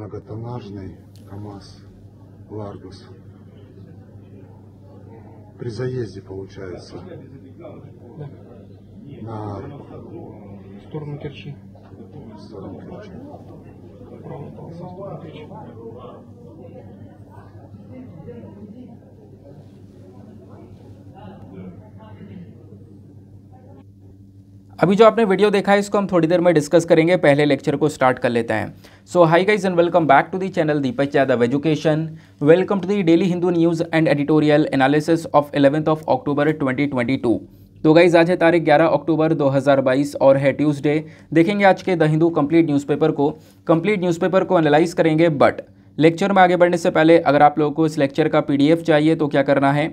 многотоннажный КАМАЗ Ларгус. При заезде, получается, Да. на В сторону Керчи. сторону Керчи. Правая полоса в сторону Керчи. अभी जो आपने वीडियो देखा है, इसको हम थोड़ी देर में डिस्कस करेंगे, पहले लेक्चर को स्टार्ट कर लेते हैं। So hi guys and welcome back to the channel Deepak Yadav education welcome to the daily Hindu news and editorial analysis of 11th of October 2022 तो गाइज़ आज है तारीख 11 अक्टूबर 2022 और है ट्यूसडे देखेंगे आज के द हिंदू कंप्लीट न्यूज़पेपर को। कंप्लीट न्यूज़पेपर को एनालाइज करेंगे बट लेक्चर में आगे बढ़ने से पहले अगर आप लोगों को इस लेक्चर का पीडीएफ चाहिए तो क्या करना है?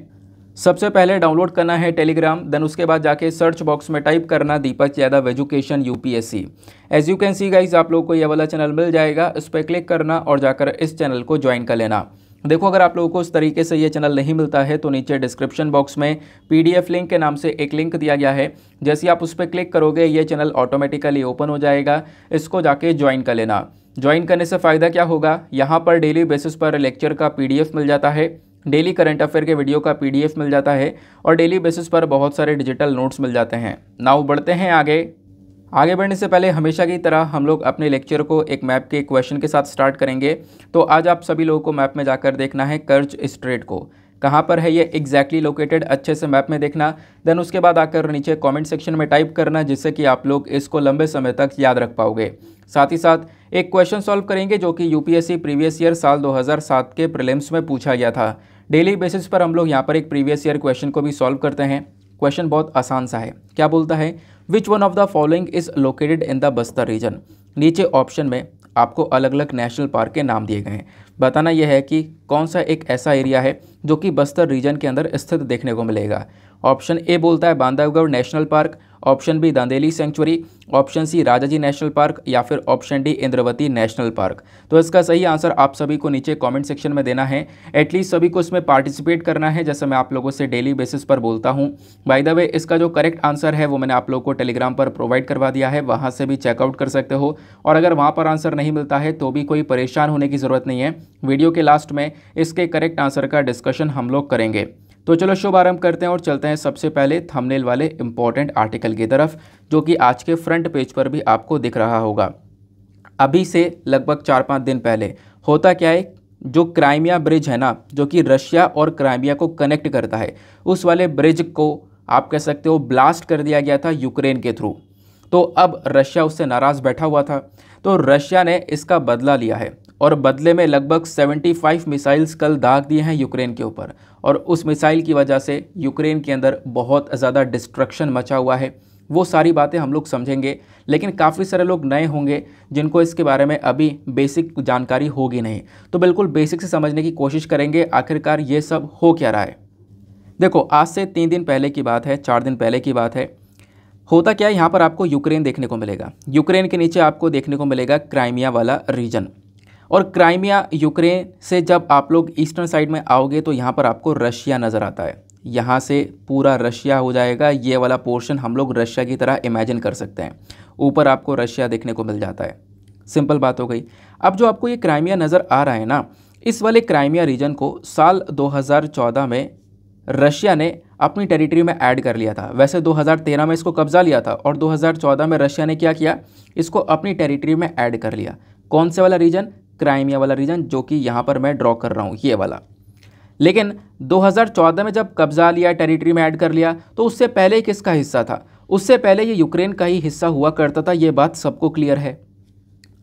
सबसे पहले डाउनलोड करना है टेलीग्राम देन उसके बाद जाके सर्च बॉक्स में टाइप करना Deepak Yadav education UPSC as you can see guys आप लोग को ये वाला चैनल मिल जाएगा, उस पर क्लिक करना और जाकर इस चैनल को ज्वाइन कर लेना। देखो, अगर आप लोगों को इस तरीके से ये चैनल नहीं मिलता है तो नीचे डिस्क्रिप्शन बॉक्स में पीडीएफ लिंक के नाम से एक लिंक दिया गया है। जैसे आप उस पर क्लिक करोगे ये चैनल ऑटोमेटिकली ओपन हो जाएगा, इसको जाके ज्वाइन कर लेना। ज्वाइन करने से फ़ायदा क्या होगा? यहाँ पर डेली बेसिस पर लेक्चर का पीडीएफ मिल जाता है। डेली करंट अफेयर के वीडियो का पीडीएफ मिल जाता है और डेली बेसिस पर बहुत सारे डिजिटल नोट्स मिल जाते हैं। नाउ बढ़ते हैं आगे। आगे बढ़ने से पहले हमेशा की तरह हम लोग अपने लेक्चर को एक मैप के क्वेश्चन के साथ स्टार्ट करेंगे। तो आज आप सभी लोगों को मैप में जाकर देखना है कर्ज स्ट्रेट को। कहाँ पर है ये एग्जैक्टली लोकेटेड अच्छे से मैप में देखना। देन उसके बाद आकर नीचे कमेंट सेक्शन में टाइप करना जिससे कि आप लोग इसको लंबे समय तक याद रख पाओगे। साथ ही साथ एक क्वेश्चन सॉल्व करेंगे जो कि यूपीएससी प्रीवियस ईयर साल 2007 के प्रीलिम्स में पूछा गया था। डेली बेसिस पर हम लोग यहाँ पर एक प्रीवियस ईयर क्वेश्चन को भी सॉल्व करते हैं। क्वेश्चन बहुत आसान सा है। क्या बोलता है? Which one of the following is located in the Bastar region नीचे ऑप्शन में आपको अलग अलग नेशनल पार्क के नाम दिए गए हैं। बताना यह है कि कौन सा एक ऐसा एरिया है जो कि बस्तर रीजन के अंदर स्थित देखने को मिलेगा। ऑप्शन ए बोलता है Bandhavgarh national park option B Dandeli sanctuary, option C Rajaji national park या फिर option D Indravati national park. तो इसका सही आंसर आप सभी को नीचे कमेंट सेक्शन में देना है। एटलीस्ट सभी को इसमें पार्टिसिपेट करना है, जैसे मैं आप लोगों से डेली बेसिस पर बोलता हूँ। बाय द वे इसका जो करेक्ट आंसर है, वो मैंने आप लोगों को टेलीग्राम पर प्रोवाइड करवा दिया है। वहाँ से भी चेकआउट कर सकते हो। और अगर वहाँ पर आंसर नहीं मिलता है तो भी कोई परेशान होने की ज़रूरत नहीं है। वीडियो के लास्ट में इसके करेक्ट आंसर का डिस्कशन हम लोग करेंगे। तो चलो शुभ आरंभ करते हैं और चलते हैं सबसे पहले थंबनेल वाले इंपॉर्टेंट आर्टिकल की तरफ़, जो कि आज के फ्रंट पेज पर भी आपको दिख रहा होगा। अभी से लगभग चार पाँच दिन पहले होता क्या है, जो क्राइमिया ब्रिज है ना, जो कि रशिया और क्राइमिया को कनेक्ट करता है, उस वाले ब्रिज को आप कह सकते हो ब्लास्ट कर दिया गया था यूक्रेन के थ्रू तो अब रशिया उससे नाराज़ बैठा हुआ था तो रशिया ने इसका बदला लिया है। और बदले में लगभग 75 मिसाइल्स कल दाग दिए हैं यूक्रेन के ऊपर। और उस मिसाइल की वजह से यूक्रेन के अंदर बहुत ज़्यादा डिस्ट्रक्शन मचा हुआ है। वो सारी बातें हम लोग समझेंगे, लेकिन काफ़ी सारे लोग नए होंगे जिनको इसके बारे में अभी बेसिक जानकारी होगी नहीं। तो बिल्कुल बेसिक से समझने की कोशिश करेंगे, आखिरकार ये सब हो क्या रहा है? देखो, आज से तीन दिन पहले की बात है, चार दिन पहले की बात है। होता क्या है, यहाँ पर आपको यूक्रेन देखने को मिलेगा। यूक्रेन के नीचे आपको देखने को मिलेगा क्राइमिया वाला रीजन। और क्राइमिया यूक्रेन से जब आप लोग ईस्टर्न साइड में आओगे तो यहाँ पर आपको रशिया नज़र आता है। यहाँ से पूरा रशिया हो जाएगा। ये वाला पोर्शन हम लोग रशिया की तरह इमेजिन कर सकते हैं। ऊपर आपको रशिया देखने को मिल जाता है। सिंपल बात हो गई। अब जो आपको ये क्राइमिया नज़र आ रहा है ना, इस वाले क्राइमिया रीजन को साल 2014 में रशिया ने अपनी टेरिटरी में ऐड कर लिया था। वैसे 2013 में इसको कब्जा लिया था और 2014 में रशिया ने क्या किया? इसको अपनी टेरिटरी में ऐड कर लिया। कौन से वाला रीजन क्राइमिया वाला रीजन जो कि यहाँ पर मैं ड्रॉ कर रहा हूँ, ये वाला। लेकिन 2014 में जब कब्जा लिया, टेरिटरी में ऐड कर लिया तो उससे पहले किसका हिस्सा था? उससे पहले ये यूक्रेन का ही हिस्सा हुआ करता था, ये बात सबको क्लियर है।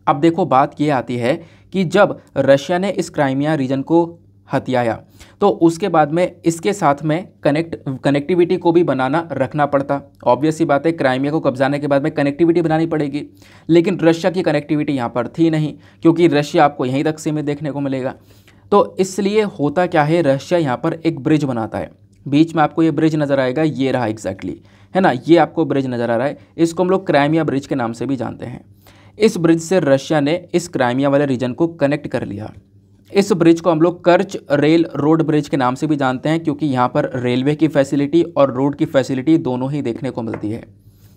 अब देखो, बात ये आती है कि जब रशिया ने इस क्राइमिया रीजन को हथियाया। तो उसके बाद में इसके साथ में कनेक्ट कनेक्टिविटी को भी बनाना रखना पड़ता। ऑब्वियस ही बात है क्राइमिया को कब्जाने के बाद में कनेक्टिविटी बनानी पड़ेगी। लेकिन रशिया की कनेक्टिविटी यहाँ पर थी नहीं, क्योंकि रशिया आपको यहीं तक सीमित देखने को मिलेगा। तो इसलिए होता क्या है रशिया यहाँ पर एक ब्रिज बनाता है। बीच में आपको ये ब्रिज नज़र आएगा, ये रहा एग्जैक्टली है ना? ये आपको ब्रिज नज़र आ रहा है। इसको हम लोग क्राइमिया ब्रिज के नाम से भी जानते हैं। इस ब्रिज से रशिया ने इस क्राइमिया वाले रीजन को कनेक्ट कर लिया। इस ब्रिज को हम लोग कर्च रेल रोड ब्रिज के नाम से भी जानते हैं, क्योंकि यहाँ पर रेलवे की फैसिलिटी और रोड की फैसिलिटी दोनों ही देखने को मिलती है।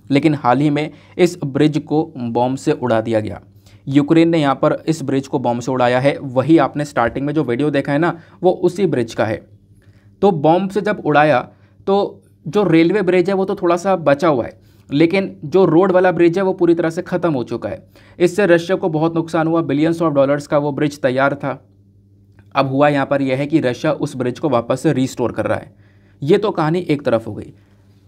लेकिन हाल ही में इस ब्रिज को बॉम्ब से उड़ा दिया गया। यूक्रेन ने यहाँ पर इस ब्रिज को बॉम्ब से उड़ाया है। वही आपने स्टार्टिंग में जो वीडियो देखा है ना, वो उसी ब्रिज का है। तो बॉम्ब से जब उड़ाया तो जो रेलवे ब्रिज है, वो तो थोड़ा सा बचा हुआ है, लेकिन जो रोड वाला ब्रिज है, वो पूरी तरह से ख़त्म हो चुका है। इससे रशिया को बहुत नुकसान हुआ बिलियंस ऑफ़ डॉलर्स का वो ब्रिज तैयार था। अब हुआ यहाँ पर यह है कि रशिया उस ब्रिज को वापस से रीस्टोर कर रहा है। ये तो कहानी एक तरफ़ हो गई।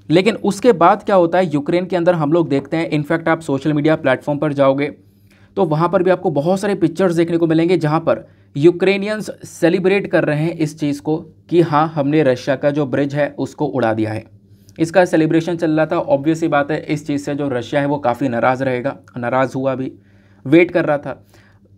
लेकिन उसके बाद क्या होता है? यूक्रेन के अंदर हम लोग देखते हैं इनफैक्ट आप सोशल मीडिया प्लेटफॉर्म पर जाओगे तो वहाँ पर भी आपको बहुत सारे पिक्चर्स देखने को मिलेंगे जहाँ पर यूक्रेनियंस सेलिब्रेट कर रहे हैं इस चीज़ को कि हाँ हमने रशिया का जो ब्रिज है, उसको उड़ा दिया है। इसका सेलिब्रेशन चल रहा था। ऑब्वियस ही बात है, इस चीज़ से जो रशिया है, वो काफ़ी नाराज़ रहेगा। नाराज़ हुआ भी। वेट कर रहा था।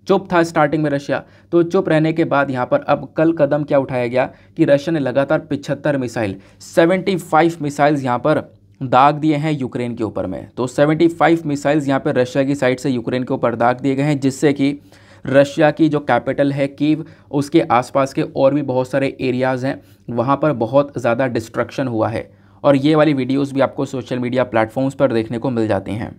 चुप था स्टार्टिंग में रशिया। तो चुप रहने के बाद यहाँ पर अब कल कदम क्या उठाया गया कि रशिया ने लगातार पिछहत्तर मिसाइल 75 मिसाइल्स यहाँ पर दाग दिए हैं यूक्रेन के ऊपर में। तो 75 मिसाइल्स यहाँ पर रशिया की साइड से यूक्रेन के ऊपर दाग दिए गए हैं, जिससे कि रशिया की जो कैपिटल है कीव उसके आसपास के और भी बहुत सारे एरियाज़ हैं, वहाँ पर बहुत ज़्यादा डिस्ट्रक्शन हुआ है। और ये वाली वीडियोज़ भी आपको सोशल मीडिया प्लेटफॉर्म्स पर देखने को मिल जाती हैं।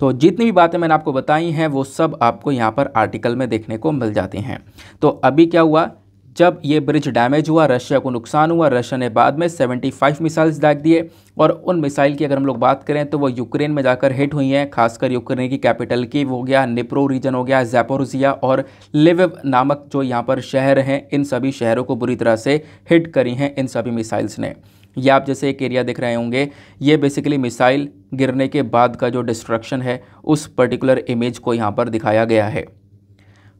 तो जितनी भी बातें मैंने आपको बताई हैं, वो सब आपको यहाँ पर आर्टिकल में देखने को मिल जाती हैं। तो अभी क्या हुआ? जब ये ब्रिज डैमेज हुआ रशिया को नुकसान हुआ रशिया ने बाद में 75 मिसाइल्स दाग दिए और उन मिसाइल की अगर हम लोग बात करें तो वो यूक्रेन में जाकर हिट हुई हैं। खासकर यूक्रेन की कैपिटल की हो गया निप्रो रीजन हो गया जैपोरोजिया और लिविव नामक जो यहाँ पर शहर हैं, इन सभी शहरों को बुरी तरह से हिट करी हैं इन सभी मिसाइल्स ने। ये आप जैसे एक एरिया देख रहे होंगे, ये बेसिकली मिसाइल गिरने के बाद का जो डिस्ट्रक्शन है, उस पर्टिकुलर इमेज को यहाँ पर दिखाया गया है।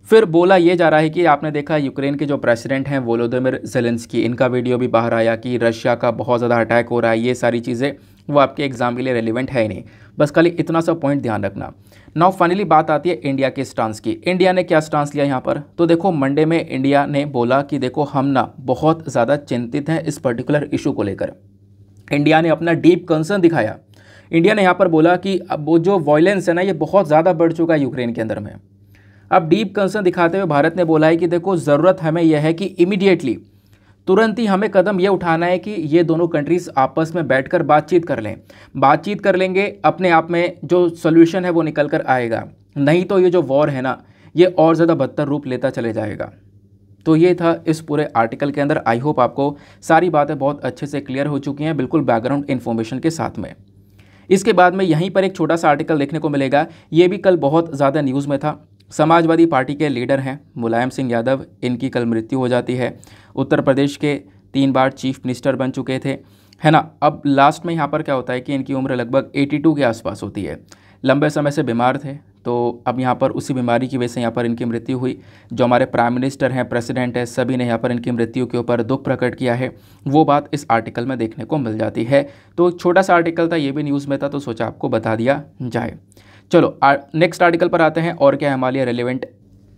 फिर बोला ये जा रहा है कि आपने देखा यूक्रेन के जो प्रेसिडेंट हैं वोलोदिमिर जेलेंस्की इनका वीडियो भी बाहर आया कि रशिया का बहुत ज़्यादा अटैक हो रहा है, ये सारी चीज़ें, वो आपके एग्ज़ाम के लिए रेलिवेंट है ही नहीं। बस खाली इतना सा पॉइंट ध्यान रखना। नाउ फाइनली बात आती है इंडिया के स्टांस की। इंडिया ने क्या स्टांस लिया यहाँ पर? तो देखो, मंडे में इंडिया ने बोला कि देखो, हम ना बहुत ज़्यादा चिंतित हैं इस पर्टिकुलर इशू को लेकर। इंडिया ने अपना डीप कंसर्न दिखाया। इंडिया ने यहाँ पर बोला कि अब वो जो वॉयलेंस है ना, ये बहुत ज़्यादा बढ़ चुका है यूक्रेन के अंदर में। अब डीप कंसर्न दिखाते हुए भारत ने बोला है कि देखो, ज़रूरत हमें यह है कि इमीडिएटली तुरंत ही हमें कदम ये उठाना है कि ये दोनों कंट्रीज़ आपस में बैठकर बातचीत कर लें। बातचीत कर लेंगे, अपने आप में जो सोल्यूशन है वो निकल कर आएगा। नहीं तो ये जो वॉर है ना, ये और ज़्यादा बदतर रूप लेता चले जाएगा। तो ये था इस पूरे आर्टिकल के अंदर। आई होप आपको सारी बातें बहुत अच्छे से क्लियर हो चुकी हैं, बिल्कुल बैकग्राउंड इन्फॉर्मेशन के साथ में। इसके बाद में यहीं पर एक छोटा सा आर्टिकल देखने को मिलेगा। ये भी कल बहुत ज़्यादा न्यूज़ में था। समाजवादी पार्टी के लीडर हैं मुलायम सिंह यादव। इनकी कल मृत्यु हो जाती है। उत्तर प्रदेश के तीन बार चीफ मिनिस्टर बन चुके थे। है ना? अब लास्ट में यहाँ पर क्या होता है कि इनकी उम्र लगभग 82 के आसपास होती है। लंबे समय से बीमार थे तो अब यहाँ पर उसी बीमारी की वजह से यहाँ पर इनकी मृत्यु हुई। जो हमारे प्राइम मिनिस्टर हैं प्रेसिडेंट हैं, सभी ने यहाँ पर इनकी मृत्यु के ऊपर दुख प्रकट किया है। वो बात इस आर्टिकल में देखने को मिल जाती है। तो छोटा सा आर्टिकल था, ये भी न्यूज़ में था तो सोचा आपको बता दिया जाए। चलो नेक्स्ट आर्टिकल पर आते हैं, और क्या है हमारे लिए रेलिवेंट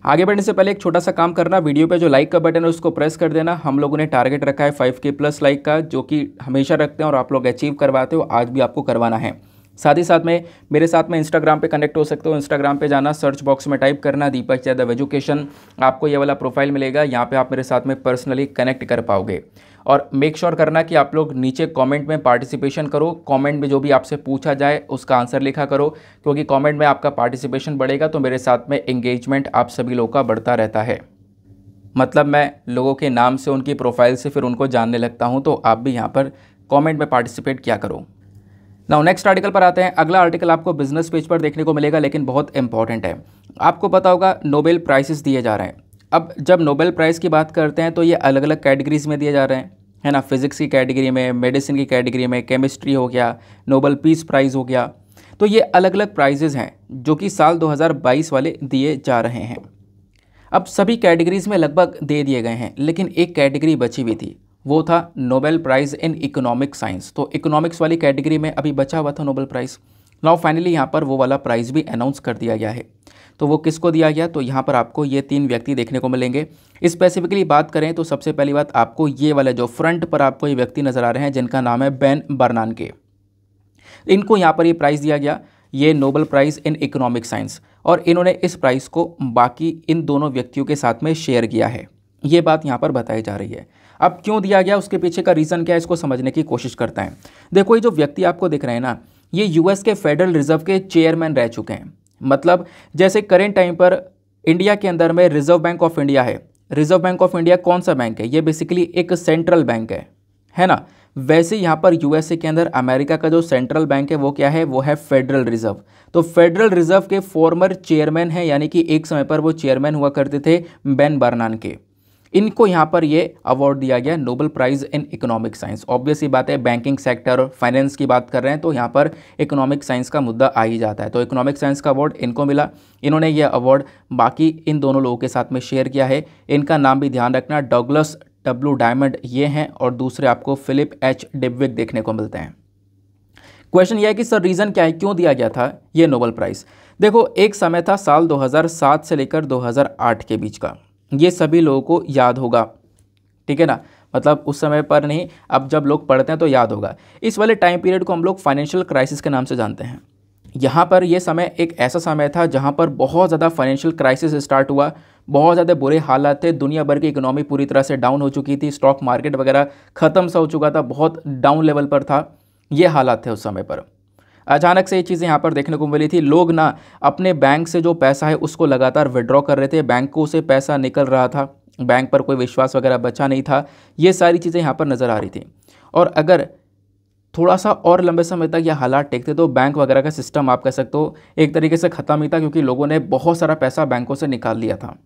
आगे बढ़ने से पहले एक छोटा सा काम करना वीडियो पे जो लाइक का बटन है उसको प्रेस कर देना। हम लोगों ने टारगेट रखा है फाइव के प्लस लाइक का, जो कि हमेशा रखते हैं और आप लोग अचीव करवाते हो, आज भी आपको करवाना है। साथ ही साथ में, मेरे साथ में इंस्टाग्राम पे कनेक्ट हो सकते हो। इंस्टाग्राम पे जाना सर्च बॉक्स में टाइप करना दीपक यादव एजुकेशन आपको ये वाला प्रोफ़ाइल मिलेगा। यहाँ पे आप मेरे साथ में पर्सनली कनेक्ट कर पाओगे। और मेक श्योर sure करना कि आप लोग नीचे कमेंट में पार्टिसिपेशन करो। कमेंट में जो भी आपसे पूछा जाए, उसका आंसर लिखा करो। क्योंकि कमेंट में आपका पार्टिसिपेशन बढ़ेगा तो मेरे साथ में एंगेजमेंट आप सभी लोगों का बढ़ता रहता है। मतलब मैं लोगों के नाम से, उनकी प्रोफ़ाइल से, फिर उनको जानने लगता हूँ तो आप भी यहाँ पर कॉमेंट में पार्टिसिपेट किया करो। नाउ नेक्स्ट आर्टिकल पर आते हैं। अगला आर्टिकल आपको बिज़नेस पेज पर देखने को मिलेगा, लेकिन बहुत इंपॉर्टेंट है। आपको पता होगा नोबेल प्राइसेस दिए जा रहे हैं। अब जब नोबेल प्राइज़ की बात करते हैं तो ये अलग अलग कैटेगरीज में दिए जा रहे हैं। है ना फिज़िक्स की कैटेगरी में मेडिसिन की कैटेगरी में केमिस्ट्री हो गया नोबल पीस प्राइज़ हो गया। तो ये अलग अलग प्राइजेज़ हैं जो कि साल 2022 वाले दिए जा रहे हैं। अब सभी कैटेगरीज में लगभग दे दिए गए हैं, लेकिन एक कैटेगरी बची हुई थी, वो था Nobel prize in economic science तो इकोनॉमिक्स वाली कैटेगरी में अभी बचा हुआ था नोबेल प्राइज़ नाउ फाइनली यहाँ पर वो वाला प्राइज़ भी अनाउंस कर दिया गया है। तो वो किसको दिया गया? तो यहाँ पर आपको ये तीन व्यक्ति देखने को मिलेंगे। स्पेसिफिकली बात करें तो सबसे पहली बात आपको ये वाले जो फ्रंट पर आपको ये व्यक्ति नज़र आ रहे हैं, जिनका नाम है बैन बर्नान के इनको यहाँ पर ये प्राइज़ दिया गया, ये Nobel prize in economic science. और इन्होंने इस प्राइज़ को बाकी इन दोनों व्यक्तियों के साथ में शेयर किया है। ये बात यहाँ पर बताई जा रही है। अब क्यों दिया गया? उसके पीछे का रीज़न क्या है? इसको समझने की कोशिश करता है। देखो, ये जो व्यक्ति आपको दिख रहे हैं ना, ये यूएस के फेडरल रिज़र्व के चेयरमैन रह चुके हैं। मतलब जैसे करेंट टाइम पर इंडिया के अंदर में रिज़र्व बैंक ऑफ़ इंडिया है। रिज़र्व बैंक ऑफ़ इंडिया कौन सा बैंक है? ये बेसिकली एक सेंट्रल बैंक है। है ना? वैसे यहाँ पर यूएसए के अंदर अमेरिका का जो सेंट्रल बैंक है, वो क्या है? वो है फेडरल रिज़र्व तो फेडरल रिज़र्व के फॉर्मर चेयरमैन हैं, यानी कि एक समय पर वो चेयरमैन हुआ करते थे बेन बर्नान के। इनको यहाँ पर ये अवार्ड दिया गया Nobel prize in economic science obvious ही बात है बैंकिंग सेक्टर और फाइनेंस की बात कर रहे हैं तो यहाँ पर इकोनॉमिक साइंस का मुद्दा आ ही जाता है। तो इकोनॉमिक साइंस का अवार्ड इनको मिला। इन्होंने ये अवार्ड बाकी इन दोनों लोगों के साथ में शेयर किया है। इनका नाम भी ध्यान रखना डॉगलस डब्लू डायमंड ये हैं और दूसरे आपको फिलिप एच डिबविक देखने को मिलते हैं। क्वेश्चन यह है कि, सर रीज़न क्या है? क्यों दिया गया था ये नोबल प्राइज़ देखो, एक समय था साल 2007 से लेकर 2008 के बीच का। ये सभी लोगों को याद होगा। ठीक है ना? मतलब उस समय पर नहीं, अब जब लोग पढ़ते हैं तो याद होगा। इस वाले टाइम पीरियड को हम लोग फाइनेंशियल क्राइसिस के नाम से जानते हैं। यहाँ पर यह समय एक ऐसा समय था जहाँ पर बहुत ज़्यादा फाइनेंशियल क्राइसिस स्टार्ट हुआ। बहुत ज़्यादा बुरे हालात थे। दुनिया भर की इकोनॉमी पूरी तरह से डाउन हो चुकी थी। स्टॉक मार्केट वगैरह ख़त्म सा हो चुका था। बहुत डाउन लेवल पर था। ये हालात थे उस समय पर। अचानक से ये चीज़ें यहाँ पर देखने को मिली थी। लोग ना अपने बैंक से जो पैसा है उसको लगातार विड्रॉ कर रहे थे। बैंकों से पैसा निकल रहा था। बैंक पर कोई विश्वास वगैरह बचा नहीं था। ये सारी चीज़ें यहाँ पर नज़र आ रही थी। और अगर थोड़ा सा और लंबे समय तक यह हालात टेकते तो बैंक वगैरह का सिस्टम आप कह सकते हो एक तरीके से ख़त्म ही था क्योंकि लोगों ने बहुत सारा पैसा बैंकों से निकाल लिया था।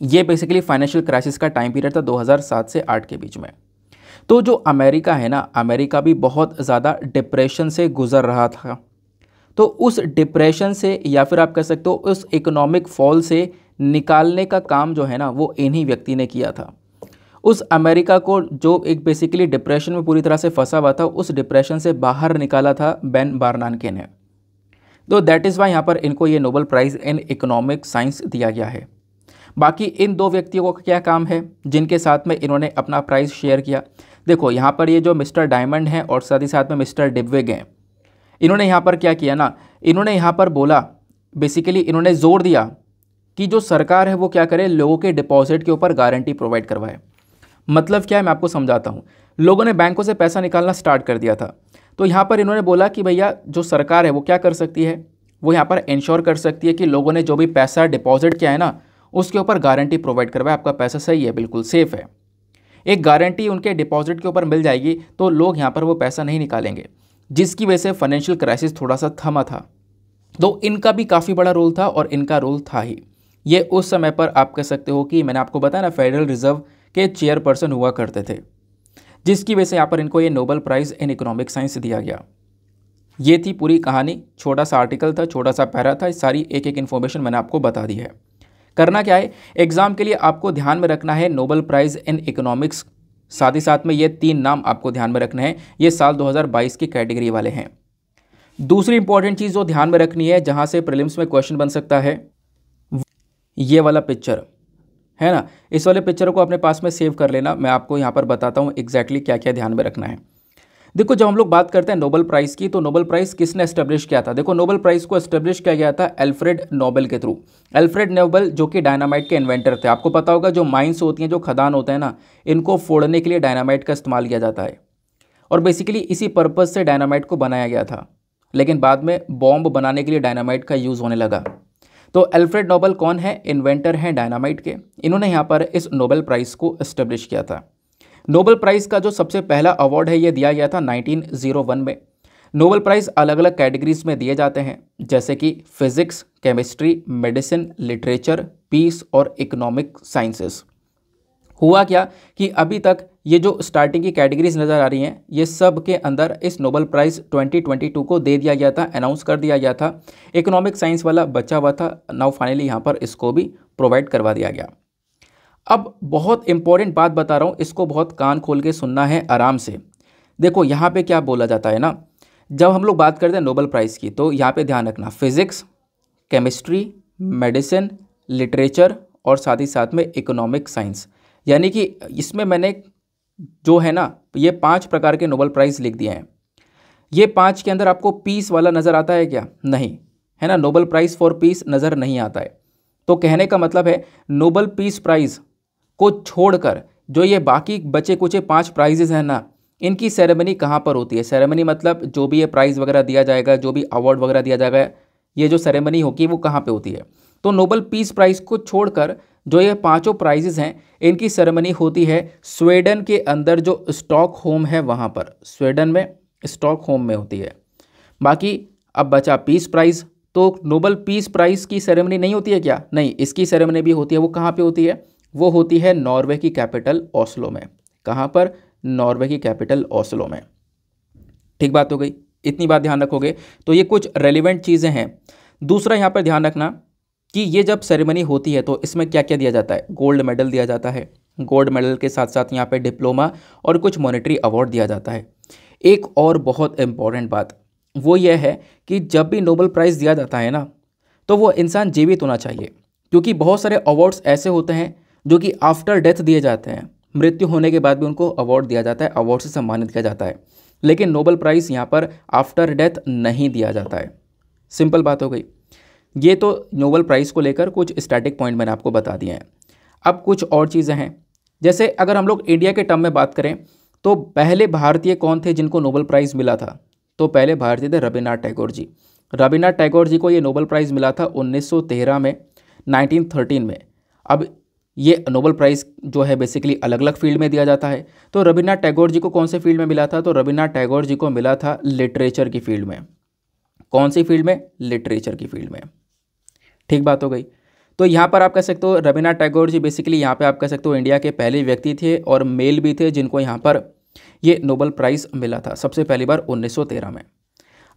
ये बेसिकली फाइनेंशियल क्राइसिस का टाइम पीरियड था 2007 से 8 के बीच में। तो जो अमेरिका है ना, अमेरिका भी बहुत ज़्यादा डिप्रेशन से गुज़र रहा था। तो उस डिप्रेशन से या फिर आप कह सकते हो, उस इकोनॉमिक फॉल से निकालने का काम जो है ना, वो इन्हीं व्यक्ति ने किया था। उस अमेरिका को जो एक बेसिकली डिप्रेशन में पूरी तरह से फंसा हुआ था, उस डिप्रेशन से बाहर निकाला था बेन बारनानके ने। तो दैट इज़ वाई यहाँ पर इनको ये Nobel prize in economic science दिया गया है। बाकी इन दो व्यक्तियों का क्या काम है, जिनके साथ में इन्होंने अपना प्राइज़ शेयर किया। देखो, यहाँ पर ये जो मिस्टर डायमंड हैं और साथ ही साथ में मिस्टर डिब्विग हैं, इन्होंने यहाँ पर क्या किया ना, इन्होंने यहाँ पर बोला बेसिकली इन्होंने ज़ोर दिया कि जो सरकार है वो क्या करे, लोगों के डिपॉजिट के ऊपर गारंटी प्रोवाइड करवाए। मतलब क्या है, मैं आपको समझाता हूँ। लोगों ने बैंकों से पैसा निकालना स्टार्ट कर दिया था। तो यहाँ पर इन्होंने बोला कि भैया, जो सरकार है वो क्या कर सकती है? वो यहाँ पर इंश्योर कर सकती है कि लोगों ने जो भी पैसा डिपॉजिट किया है ना, उसके ऊपर गारंटी प्रोवाइड करवाए। आपका पैसा सही है, बिल्कुल सेफ़ है। एक गारंटी उनके डिपॉजिट के ऊपर मिल जाएगी तो लोग यहाँ पर वो पैसा नहीं निकालेंगे। जिसकी वजह से फाइनेंशियल क्राइसिस थोड़ा सा थमा था। तो इनका भी काफ़ी बड़ा रोल था और इनका रोल था ही। ये उस समय पर आप कह सकते हो कि मैंने आपको बताया ना फेडरल रिज़र्व के चेयरपर्सन हुआ करते थे। जिसकी वजह से यहाँ पर इनको ये Nobel prize in economic science दिया गया। ये थी पूरी कहानी। छोटा सा आर्टिकल था छोटा सा पैरा था, सारी एक एक इन्फॉर्मेशन मैंने आपको बता दी है। करना क्या है? एग्ज़ाम के लिए आपको ध्यान में रखना है नोबल प्राइज़ इन इकोनॉमिक्स साथ ही साथ में ये तीन नाम आपको ध्यान में रखना है। ये साल 2022 की कैटेगरी वाले हैं। दूसरी इंपॉर्टेंट चीज़ जो ध्यान में रखनी है, जहाँ से प्रिलिम्स में क्वेश्चन बन सकता है, ये वाला पिक्चर है ना? इस वाले पिक्चर को अपने पास में सेव कर लेना। मैं आपको यहाँ पर बताता हूँ एग्जैक्टली क्या क्या ध्यान में रखना है। देखो, जब हम लोग बात करते हैं नोबल प्राइज़ की तो नोबल प्राइज़ किसने एस्टेब्लिश किया था? देखो नोबल प्राइज़ को एस्टेब्लिश किया गया था एल्फ्रेड नोबल के थ्रू एल्फ्रेड नोबल जो कि डायनामाइट के इन्वेंटर थे। आपको पता होगा, जो माइंस होती हैं, जो खदान होते हैं ना, इनको फोड़ने के लिए डायनामाइट का इस्तेमाल किया जाता है। और बेसिकली इसी पर्पज़ से डायनामाइट को बनाया गया था। लेकिन बाद में बॉम्ब बनाने के लिए डायनामाइट का यूज़ होने लगा। तो एल्फ्रेड नोबल कौन है? इन्वेंटर हैं डायनामाइट के। इन्होंने यहाँ पर इस नोबल प्राइज़ को इस्टेब्लिश किया था। नोबल प्राइज़ का जो सबसे पहला अवार्ड है, ये दिया गया था 1901 में। नोबल प्राइज़ अलग अलग कैटेगरीज में दिए जाते हैं, जैसे कि physics, chemistry, medicine, literature, peace और इकोनॉमिक साइंसेस। हुआ क्या कि अभी तक ये जो स्टार्टिंग की कैटेगरीज नज़र आ रही हैं, ये सब के अंदर इस नोबल प्राइज़ 2022 को दे दिया गया था, अनाउंस कर दिया गया था। इकोनॉमिक साइंस वाला बचा हुआ था, नाउ फाइनली यहाँ पर इसको भी प्रोवाइड करवा दिया गया। अब बहुत इंपॉर्टेंट बात बता रहा हूँ, इसको बहुत कान खोल के सुनना है आराम से। देखो, यहाँ पे क्या बोला जाता है ना, जब हम लोग बात करते हैं नोबल प्राइज़ की तो यहाँ पे ध्यान रखना फिज़िक्स केमिस्ट्री मेडिसिन लिटरेचर और साथ ही साथ में इकोनॉमिक साइंस यानी कि इसमें मैंने जो है ना, ये पाँच प्रकार के नोबल प्राइज़ लिख दिए हैं। ये पाँच के अंदर आपको पीस वाला नज़र आता है क्या? नहीं। है ना? नोबल प्राइज़ फॉर पीस नज़र नहीं आता है। तो कहने का मतलब है नोबल पीस प्राइज़ को छोड़कर जो ये बाकी बचे कुचे पाँच प्राइजेज़ हैं ना, इनकी सेरेमनी कहाँ पर होती है? सेरेमनी मतलब जो भी ये प्राइज़ वगैरह दिया जाएगा, जो भी अवार्ड वगैरह दिया जाएगा, ये जो सेरेमनी होगी वो कहाँ पे होती है? तो नोबल पीस प्राइज़ को छोड़कर जो ये पाँचों प्राइजेज हैं, इनकी सेरेमनी होती है स्वीडन के अंदर जो स्टॉक होम है वहाँ पर। स्वीडन में स्टॉक होम में होती है। बाकी अब बचा पीस प्राइज़ तो नोबल पीस प्राइज़ की सेरेमनी नहीं होती है क्या? नहीं, इसकी सेरेमनी भी होती है, वो कहाँ पे होती है? वो होती है नॉर्वे की कैपिटल ओस्लो में। कहाँ पर? नॉर्वे की कैपिटल ओस्लो में। ठीक बात हो गई। इतनी बात ध्यान रखोगे तो ये कुछ रेलिवेंट चीज़ें हैं। दूसरा यहाँ पर ध्यान रखना कि ये जब सेरेमनी होती है तो इसमें क्या क्या दिया जाता है? गोल्ड मेडल दिया जाता है। गोल्ड मेडल के साथ साथ यहाँ पे डिप्लोमा और कुछ मॉनेटरी अवार्ड दिया जाता है। एक और बहुत इंपॉर्टेंट बात, वो यह है कि जब भी नोबल प्राइज़ दिया जाता है ना तो वो इंसान जीवित होना चाहिए। क्योंकि बहुत सारे अवार्ड्स ऐसे होते हैं जो कि आफ्टर डेथ दिए जाते हैं। मृत्यु होने के बाद भी उनको अवार्ड दिया जाता है अवार्ड से सम्मानित किया जाता है। लेकिन नोबल प्राइज़ यहाँ पर आफ्टर डेथ नहीं दिया जाता है। सिंपल बात हो गई। ये तो नोबल प्राइज़ को लेकर कुछ स्टैटिक पॉइंट मैंने आपको बता दिए हैं। अब कुछ और चीज़ें हैं। जैसे अगर हम लोग इंडिया के टर्म में बात करें तो पहले भारतीय कौन थे जिनको नोबल प्राइज़ मिला था? तो पहले भारतीय थे रविन्द्रनाथ टैगोर जी। रविन्द्रनाथ टैगोर जी को ये नोबल प्राइज़ मिला था 1913 में 1913 में। अब ये नोबल प्राइज़ जो है बेसिकली अलग अलग फ़ील्ड में दिया जाता है। तो रविन्द्रनाथ टैगोर जी को कौन से फ़ील्ड में मिला था? तो रविन्द्रनाथ टैगोर जी को मिला था लिटरेचर की फ़ील्ड में। कौन सी फ़ील्ड में? लिटरेचर की फ़ील्ड में। ठीक बात हो गई। तो यहाँ पर आप कह सकते हो रविन्द्रनाथ टैगोर जी बेसिकली यहाँ पर आप कह सकते हो इंडिया के पहले व्यक्ति थे और मेल भी थे जिनको यहाँ पर ये नोबल प्राइज़ मिला था सबसे पहली बार 1913 में।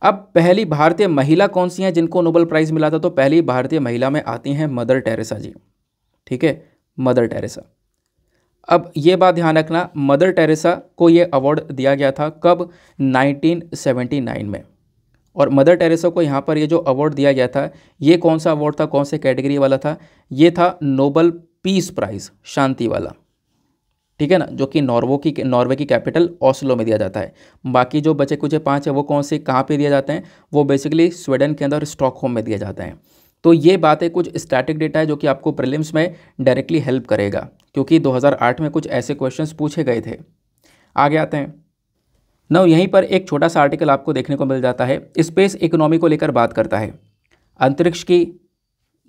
अब पहली भारतीय महिला कौन सी हैं जिनको नोबल प्राइज़ मिला था? तो पहली भारतीय महिला में आती हैं मदर टेरेसा जी। ठीक है? Mother Teresa. अब ये बात ध्यान रखना, मदर टेरेसा को ये अवार्ड दिया गया था कब? 1979 में। और मदर टेरेसा को यहाँ पर ये जो अवार्ड दिया गया था, ये कौन सा अवार्ड था, कौन से कैटेगरी वाला था? ये था नोबल पीस प्राइज़, शांति वाला। ठीक है ना? जो कि नॉर्वो की, नॉर्वे की कैपिटल ओस्लो में दिया जाता है। बाकी जो बचे कुछ पाँच है, वो कौन से, कहाँ पे दिए जाते हैं? वो बेसिकली स्वीडन के अंदर स्टॉकहोम में दिए जाते हैं। तो ये बातें कुछ स्टैटिक डेटा है जो कि आपको प्रिलिम्स में डायरेक्टली हेल्प करेगा, क्योंकि 2008 में कुछ ऐसे क्वेश्चंस पूछे गए थे। आगे आते हैं। नौ यहीं पर एक छोटा सा आर्टिकल आपको देखने को मिल जाता है। स्पेस इकोनॉमी को लेकर बात करता है। अंतरिक्ष की,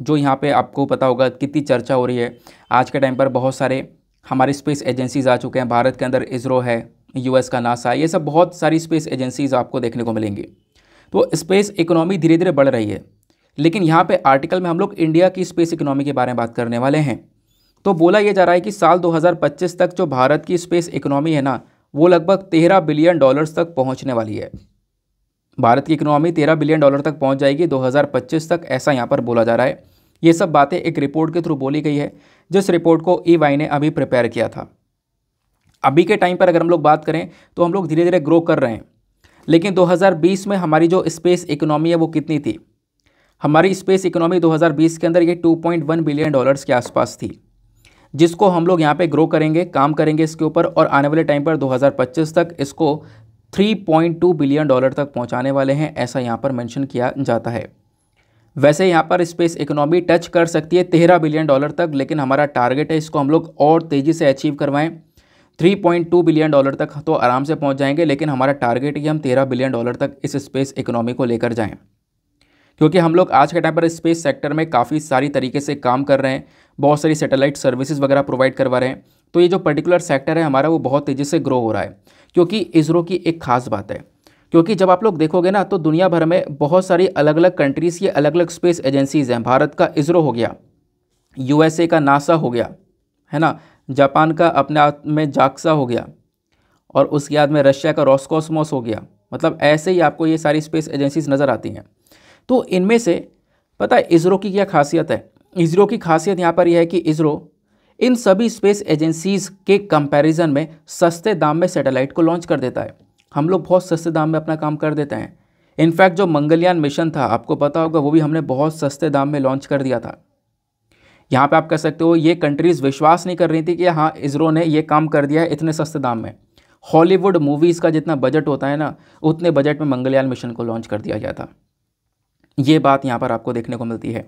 जो यहाँ पे आपको पता होगा कितनी चर्चा हो रही है। आज के टाइम पर बहुत सारे हमारे स्पेस एजेंसीज़ आ चुके हैं। भारत के अंदर इसरो है यूएस का नासा ये सब बहुत सारी स्पेस एजेंसीज़ आपको देखने को मिलेंगी। तो स्पेस इकोनॉमी धीरे धीरे बढ़ रही है। लेकिन यहाँ पे आर्टिकल में हम लोग इंडिया की स्पेस इकोनॉमी के बारे में बात करने वाले हैं। तो बोला यह जा रहा है कि साल 2025 तक जो भारत की स्पेस इकोनॉमी है ना, वो लगभग तेरह बिलियन डॉलर्स तक पहुँचने वाली है। भारत की इकोनॉमी तेरह बिलियन डॉलर तक पहुँच जाएगी 2025 तक, ऐसा यहाँ पर बोला जा रहा है। ये सब बातें एक रिपोर्ट के थ्रू बोली गई है, जिस रिपोर्ट को ई वाई ने अभी प्रिपेयर किया था। अभी के टाइम पर अगर हम लोग बात करें तो हम लोग धीरे धीरे ग्रो कर रहे हैं। लेकिन 2020 में हमारी जो स्पेस इकोनॉमी है, वो कितनी थी? हमारी स्पेस इकोनॉमी 2020 के अंदर ये 2.1 बिलियन डॉलर्स के आसपास थी, जिसको हम लोग यहाँ पे ग्रो करेंगे, काम करेंगे इसके ऊपर और आने वाले टाइम पर 2025 तक इसको 3.2 बिलियन डॉलर तक पहुँचाने वाले हैं, ऐसा यहाँ पर मेंशन किया जाता है। वैसे यहाँ पर स्पेस इकोनॉमी टच कर सकती है तेरह बिलियन डॉलर तक, लेकिन हमारा टारगेट है इसको हम लोग और तेज़ी से अचीव करवाएँ। 3.2 बिलियन डॉलर तक तो आराम से पहुँच जाएँगे, लेकिन हमारा टारगेट है हम तेरह बिलियन डॉलर तक इस स्पेस इकोनॉमी को लेकर जाएँ। क्योंकि हम लोग आज के टाइम पर स्पेस सेक्टर में काफ़ी सारी तरीके से काम कर रहे हैं, बहुत सारी सैटेलाइट सर्विसेज़ वगैरह प्रोवाइड करवा रहे हैं। तो ये जो पर्टिकुलर सेक्टर है हमारा, वो बहुत तेज़ी से ग्रो हो रहा है। क्योंकि इसरो की एक खास बात है, क्योंकि जब आप लोग देखोगे ना तो दुनिया भर में बहुत सारी अलग अलग कंट्रीज़ की अलग अलग स्पेस एजेंसीज़ हैं। भारत का इसरो हो गया यूएसए का नासा हो गया, है ना? जापान का अपने आप में जाक्सा हो गया, और उसके बाद में रशिया का रॉस्कॉस्मोस हो गया। मतलब ऐसे ही आपको ये सारी स्पेस एजेंसीज नज़र आती हैं। तो इनमें से, पता है, इसरो की क्या खासियत है? इसरो की खासियत यहाँ पर यह है कि इसरो इन सभी स्पेस एजेंसीज़ के कंपैरिजन में सस्ते दाम में सैटेलाइट को लॉन्च कर देता है। हम लोग बहुत सस्ते दाम में अपना काम कर देते हैं। इनफैक्ट जो मंगलयान मिशन था, आपको पता होगा, वो भी हमने बहुत सस्ते दाम में लॉन्च कर दिया था। यहाँ पे आप कह सकते हो, ये कंट्रीज़ विश्वास नहीं कर रही थी कि हाँ इसरो ने ये काम कर दिया है इतने सस्ते दाम में। हॉलीवुड मूवीज़ का जितना बजट होता है ना, उतने बजट में मंगलयान मिशन को लॉन्च कर दिया गया था। ये बात यहाँ पर आपको देखने को मिलती है।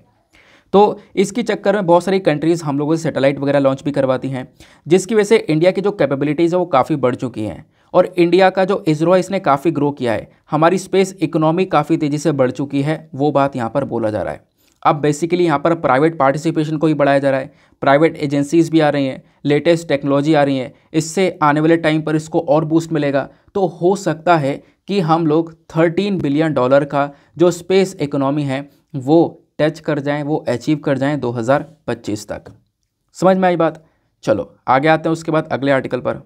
तो इसके चक्कर में बहुत सारी कंट्रीज़ हम लोगों से सैटेलाइट वगैरह लॉन्च भी करवाती हैं, जिसकी वजह से इंडिया की जो कैपेबिलिटीज़ है वो काफ़ी बढ़ चुकी हैं और इंडिया का जो इसरो है इसने काफ़ी ग्रो किया है। हमारी स्पेस इकोनॉमी काफ़ी तेज़ी से बढ़ चुकी है, वो बात यहाँ पर बोला जा रहा है। अब बेसिकली यहाँ पर प्राइवेट पार्टिसिपेशन को ही बढ़ाया जा रहा है। प्राइवेट एजेंसीज भी आ रही हैं लेटेस्ट टेक्नोलॉजी आ रही है। इससे आने वाले टाइम पर इसको और बूस्ट मिलेगा। तो हो सकता है कि हम लोग 13 बिलियन डॉलर का जो स्पेस इकोनॉमी है, वो टच कर जाएँ, वो अचीव कर जाएँ 2025 तक। समझ में आई बात? चलो, आगे आते हैं उसके बाद अगले आर्टिकल पर।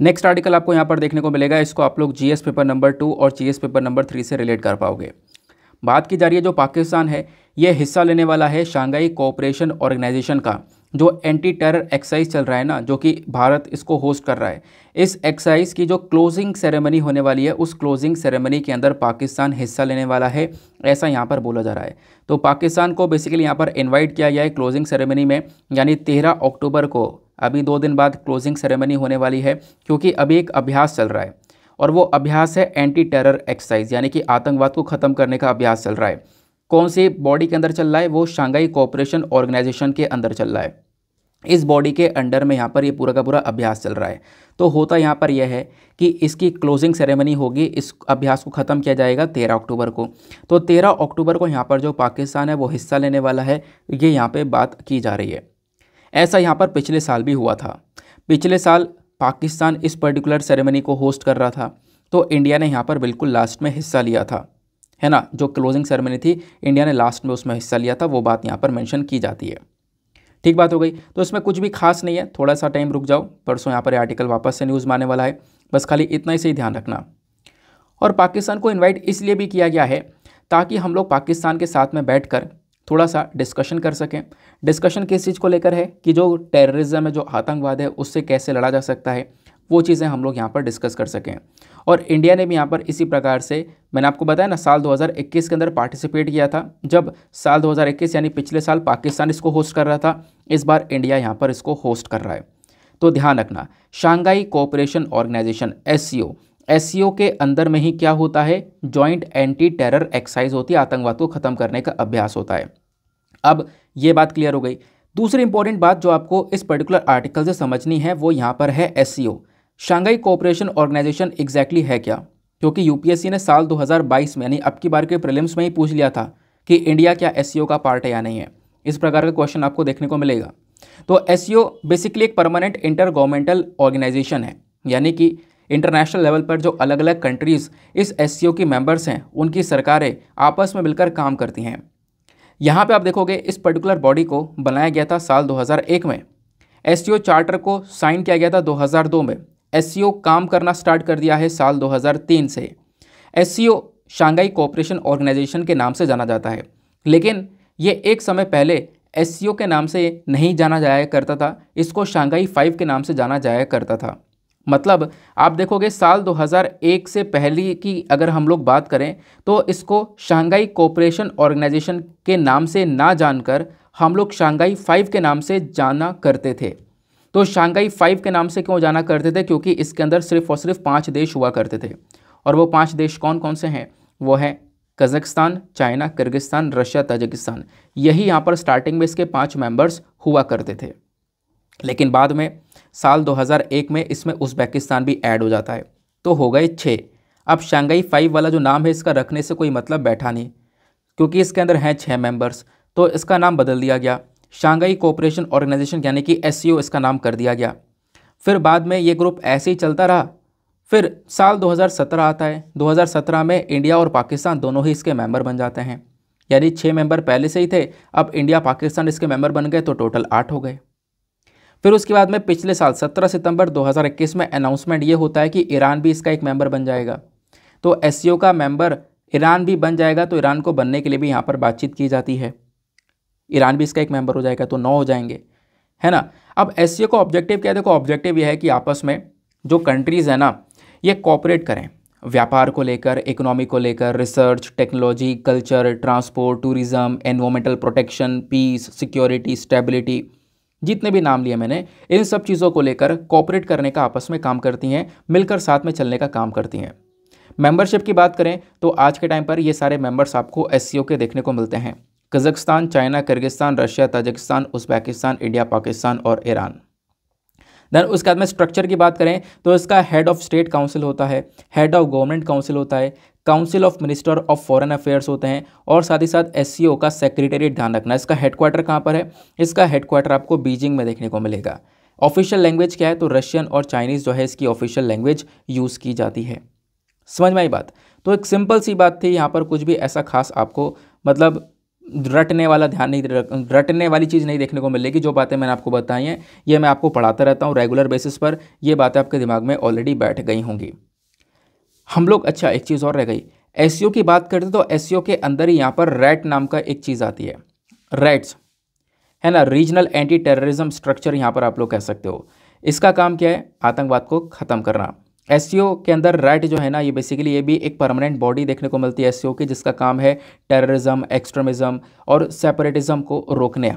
नेक्स्ट आर्टिकल आपको यहाँ पर देखने को मिलेगा, इसको आप लोग जीएस पेपर नंबर टू और जीएस पेपर नंबर थ्री से रिलेट कर पाओगे। बात की जा रही है जो पाकिस्तान है, ये हिस्सा लेने वाला है शांघाई कोऑपरेशन ऑर्गेनाइजेशन का, जो एंटी टेरर एक्सरसाइज चल रहा है ना, जो कि भारत इसको होस्ट कर रहा है। इस एक्सरसाइज की जो क्लोजिंग सेरेमनी होने वाली है, उस क्लोजिंग सेरेमनी के अंदर पाकिस्तान हिस्सा लेने वाला है, ऐसा यहाँ पर बोला जा रहा है। तो पाकिस्तान को बेसिकली यहाँ पर इन्वाइट किया गया है क्लोजिंग सेरेमनी में, यानी तेरह अक्टूबर को। अभी दो दिन बाद क्लोजिंग सेरेमनी होने वाली है, क्योंकि अभी एक अभ्यास चल रहा है। और वो अभ्यास है एंटी टेरर एक्सरसाइज यानी कि आतंकवाद को ख़त्म करने का अभ्यास चल रहा है। कौन सी बॉडी के अंदर चल रहा है? वो शांघाई कोऑपरेशन ऑर्गेनाइजेशन के अंदर चल रहा है। इस बॉडी के अंडर में यहाँ पर ये पूरा का पूरा अभ्यास चल रहा है। तो होता यहाँ पर यह है कि इसकी क्लोजिंग सेरेमनी होगी, इस अभ्यास को ख़त्म किया जाएगा तेरह अक्टूबर को। तो तेरह अक्टूबर को यहाँ पर जो पाकिस्तान है, वो हिस्सा लेने वाला है। ये यहाँ पर बात की जा रही है। ऐसा यहाँ पर पिछले साल भी हुआ था। पिछले साल पाकिस्तान इस पर्टिकुलर सेरेमनी को होस्ट कर रहा था तो इंडिया ने यहाँ पर बिल्कुल लास्ट में हिस्सा लिया था। है ना? जो क्लोजिंग सेरेमनी थी, इंडिया ने लास्ट में उसमें हिस्सा लिया था, वो बात यहाँ पर मेंशन की जाती है। ठीक बात हो गई। तो इसमें कुछ भी खास नहीं है। थोड़ा सा टाइम रुक जाओ। परसों यहाँ पर आर्टिकल वापस से न्यूज़ में आने वाला है। बस खाली इतना ही से ही ध्यान रखना। और पाकिस्तान को इन्वाइट इसलिए भी किया गया है ताकि हम लोग पाकिस्तान के साथ में बैठ थोड़ा सा डिस्कशन कर सकें। डिस्कशन किस चीज़ को लेकर है? कि जो टेररिज्म है, जो आतंकवाद है, उससे कैसे लड़ा जा सकता है? वो चीज़ें हम लोग यहाँ पर डिस्कस कर सकें। और इंडिया ने भी यहाँ पर इसी प्रकार से, मैंने आपको बताया ना, साल 2021 के अंदर पार्टिसिपेट किया था। जब साल 2021 यानी पिछले साल पाकिस्तान इसको होस्ट कर रहा था, इस बार इंडिया यहाँ पर इसको होस्ट कर रहा है। तो ध्यान रखना Shanghai cooperation organisation SCO S के अंदर में ही क्या होता है? जॉइंट एंटी टेरर एक्साइज होती है, आतंकवाद को ख़त्म करने का अभ्यास होता है। अब ये बात क्लियर हो गई। दूसरी इंपॉर्टेंट बात जो आपको इस पर्टिकुलर आर्टिकल से समझनी है, वो यहाँ पर है S Shanghai cooperation organisation exactly है क्या? क्योंकि यूपीएससी ने साल 2022 में, यानी अब की बार के प्रीलिम्स में ही पूछ लिया था कि इंडिया क्या एससीओ का पार्ट है या नहीं है। इस प्रकार का क्वेश्चन आपको देखने को मिलेगा। तो एससीओ बेसिकली एक परमानेंट इंटर गवर्नमेंटल ऑर्गेनाइजेशन है, यानी कि इंटरनेशनल लेवल पर जो अलग अलग कंट्रीज़ इस एस की मेंबर्स हैं, उनकी सरकारें आपस में मिलकर काम करती हैं। यहाँ पे आप देखोगे, इस पर्टिकुलर बॉडी को बनाया गया था साल 2001 में। एस चार्टर को साइन किया गया था 2002 में। एस काम करना स्टार्ट कर दिया है साल 2003 से। S C O Shanghai cooperation organisation के नाम से जाना जाता है। लेकिन ये एक समय पहले एससीओ के नाम से नहीं जाना जाया करता था, इसको शांघाई फाइव के नाम से जाना जाया करता था। मतलब आप देखोगे साल 2001 से पहले की अगर हम लोग बात करें तो इसको शांघाई कोऑपरेशन ऑर्गेनाइजेशन के नाम से ना जानकर हम लोग शांघाई फाइव के नाम से जाना करते थे। तो शांघाई फाइव के नाम से क्यों जाना करते थे? क्योंकि इसके अंदर सिर्फ़ और सिर्फ़ पाँच देश हुआ करते थे। और वो पाँच देश कौन कौन से हैं? वो है Kazakhstan, China, Kyrgyzstan, Russia, Tajikistan. यही यहाँ पर स्टार्टिंग में इसके पाँच मेंबर्स हुआ करते थे। लेकिन बाद में साल 2001 में इसमें उज़्बेकिस्तान भी ऐड हो जाता है। तो हो गए छः। अब शांघाई फाइव वाला जो नाम है, इसका रखने से कोई मतलब बैठा नहीं, क्योंकि इसके अंदर हैं छः मेंबर्स। तो इसका नाम बदल दिया गया। शांघाई कोऑपरेशन ऑर्गेनाइजेशन यानी कि एस इसका नाम कर दिया गया। फिर बाद में ये ग्रुप ऐसे ही चलता रहा। फिर साल 2017 आता है। 2017 में इंडिया और पाकिस्तान दोनों ही इसके मेंबर बन जाते हैं। यानी छः मेंबर पहले से ही थे। अब इंडिया पाकिस्तान इसके मेंबर बन गए तो टोटल आठ हो गए। फिर उसके बाद में पिछले साल 17 सितंबर 2021 में अनाउंसमेंट ये होता है कि ईरान भी इसका एक मेंबर बन जाएगा। तो एस का मेंबर ईरान भी बन जाएगा तो ईरान को बनने के लिए भी यहाँ पर बातचीत की जाती है। ईरान भी इसका एक मेंबर हो जाएगा तो नौ हो जाएँगे। है ना? अब एस को ऑब्जेक्टिव क्या है? देखो ऑब्जेक्टिव यह है कि आपस में जो कंट्रीज़ है ना, ये कॉपरेट करें। व्यापार को लेकर इकोनॉमी को लेकर research technology culture transport tourism environmental protection peace security stability जितने भी नाम लिए मैंने, इन सब चीज़ों को लेकर कॉपरेट करने का आपस में काम करती हैं, मिलकर साथ में चलने का काम करती हैं। मेंबरशिप की बात करें तो आज के टाइम पर ये सारे मेंबर्स आपको एससीओ के देखने को मिलते हैं। Kazakhstan China Kyrgyzstan Russia Tajikistan Uzbekistan India Pakistan और ईरान देन उसके बाद में स्ट्रक्चर की बात करें तो इसका हेड ऑफ़ स्टेट काउंसिल होता है हेड ऑफ़ गवर्नमेंट काउंसिल होता है council of minister of foreign affairs होते हैं और साथ ही साथ एससीओ का सेक्रेटेरिएट ध्यान रखना। इसका हेडक्वार्टर कहाँ पर है? इसका हेडक्वार्टर आपको बीजिंग में देखने को मिलेगा। ऑफिशियल लैंग्वेज क्या है? तो रशियन और चाइनीज़ जो है इसकी ऑफिशियल लैंग्वेज यूज़ की जाती है। समझ में आई बात? तो एक सिंपल सी बात थी, यहाँ पर कुछ भी ऐसा खास आपको मतलब रटने वाला ध्यान नहीं रटने वाली चीज़ नहीं देखने को मिलेगी, जो बातें मैंने आपको बताई हैं, ये मैं आपको पढ़ाता रहता हूँ रेगुलर बेसिस पर। ये बातें आपके दिमाग में ऑलरेडी बैठ गई होंगी। हम लोग अच्छा एक चीज़ और रह गई। एस की बात करते तो एस के अंदर ही यहाँ पर रैट नाम का एक चीज़ आती है। रैट्स है ना? रीजनल एंटी टेररिज्म स्ट्रक्चर यहाँ पर आप लोग कह सकते हो। इसका काम क्या है? आतंकवाद को ख़त्म करना। एस के अंदर रैट जो है ना, ये बेसिकली ये भी एक परमानेंट बॉडी देखने को मिलती है एस की, जिसका काम है टेररिज्म एक्सट्रीमिज़म और सेपरेटिज़म को रोकने।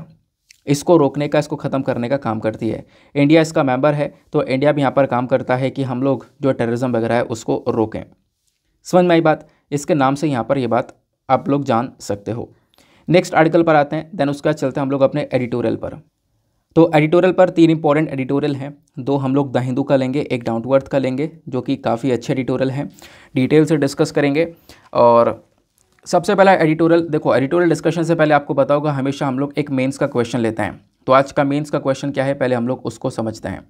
इसको रोकने का, इसको ख़त्म करने का काम करती है। इंडिया इसका मेंबर है तो इंडिया भी यहाँ पर काम करता है कि हम लोग जो टेररिज्म वगैरह है, उसको रोकें। समझ में आई बात? इसके नाम से यहाँ पर ये बात आप लोग जान सकते हो। नेक्स्ट आर्टिकल पर आते हैं देन उसके बाद चलते हैं हम लोग अपने एडिटोरियल पर। तो एडिटोरियल पर तीन इंपॉर्टेंट एडिटोरियल हैं। दो हम लोग द हिंदू का लेंगे, एक डाउन टू अर्थ का लेंगे, जो कि काफ़ी अच्छे एडिटोरियल हैं। डिटेल से डिस्कस करेंगे और सबसे पहला एडिटोरियल देखो एडिटोरियल डिस्कशन से पहले आपको बताओगा हमेशा हम लोग एक मेंस का क्वेश्चन लेते हैं। तो आज का मेंस का क्वेश्चन क्या है, पहले हम लोग उसको समझते हैं।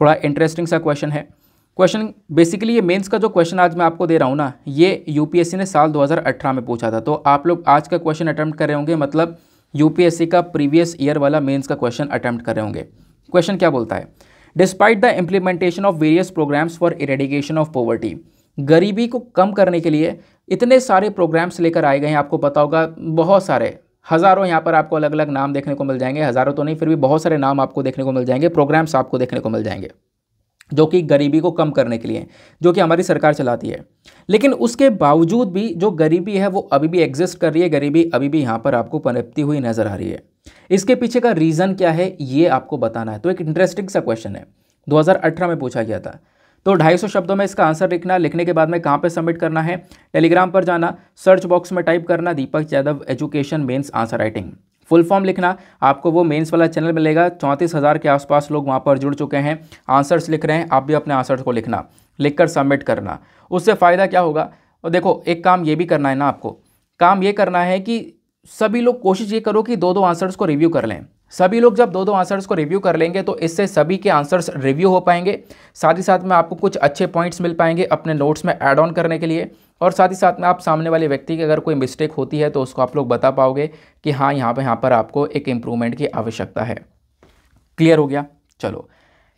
थोड़ा इंटरेस्टिंग सा क्वेश्चन है। क्वेश्चन बेसिकली ये मेंस का जो क्वेश्चन आज मैं आपको दे रहा हूँ ना, ये यूपीएससी ने साल 2018 में पूछा था। तो आप लोग आज का क्वेश्चन अटैम्प्ट कर रहे होंगे मतलब यूपीएससी का प्रीवियस ईयर वाला मेंस का क्वेश्चन अटैम्प्ट कर रहे होंगे। क्वेश्चन क्या बोलता है? Despite the implementation of various programs for eradication of poverty गरीबी को कम करने के लिए इतने सारे प्रोग्राम्स लेकर आए गए हैं, आपको पता होगा, बहुत सारे। हज़ारों यहाँ पर आपको अलग अलग नाम देखने को मिल जाएँगे, हज़ारों तो नहीं, फिर भी बहुत सारे नाम आपको देखने को मिल जाएँगे प्रोग्राम्स आपको देखने को मिल जाएँगे, जो कि गरीबी को कम करने के लिए, जो कि हमारी सरकार चलाती है। लेकिन उसके बावजूद भी जो गरीबी है, वो अभी भी एग्जिस्ट कर रही है, गरीबी अभी भी यहाँ पर आपको पनपती हुई नज़र आ रही है। इसके पीछे का रीज़न क्या है, ये आपको बताना है। तो एक इंटरेस्टिंग सा क्वेश्चन है। 2018 में पूछा गया था तो 250 शब्दों में इसका आंसर लिखना, लिखने के बाद में कहाँ पे सबमिट करना है? टेलीग्राम पर जाना सर्च बॉक्स में टाइप करना, Deepak Yadav education mains answer writing full form लिखना, आपको वो मेंस वाला चैनल मिलेगा, चौंतीस हज़ार के आसपास लोग वहाँ पर जुड़ चुके हैं आंसर्स लिख रहे हैं, आप भी अपने आंसर्स को लिखना लिख कर सबमिट करना। उससे फ़ायदा क्या होगा? और देखो, एक काम ये भी करना है ना आपको, काम ये करना है कि सभी लोग कोशिश ये करो कि दो दो आंसर्स को रिव्यू कर लें। सभी लोग जब दो दो आंसर्स को रिव्यू कर लेंगे तो इससे सभी के आंसर्स रिव्यू हो पाएँगे। साथ ही साथ में आपको कुछ अच्छे पॉइंट्स मिल पाएँगे अपने नोट्स में ऐड ऑन करने के लिए। और साथ ही साथ में आप सामने वाले व्यक्ति की अगर कोई मिस्टेक होती है तो उसको आप लोग बता पाओगे कि हाँ यहाँ पर यहाँ पर आपको एक इम्प्रूवमेंट की आवश्यकता है। क्लियर हो गया? चलो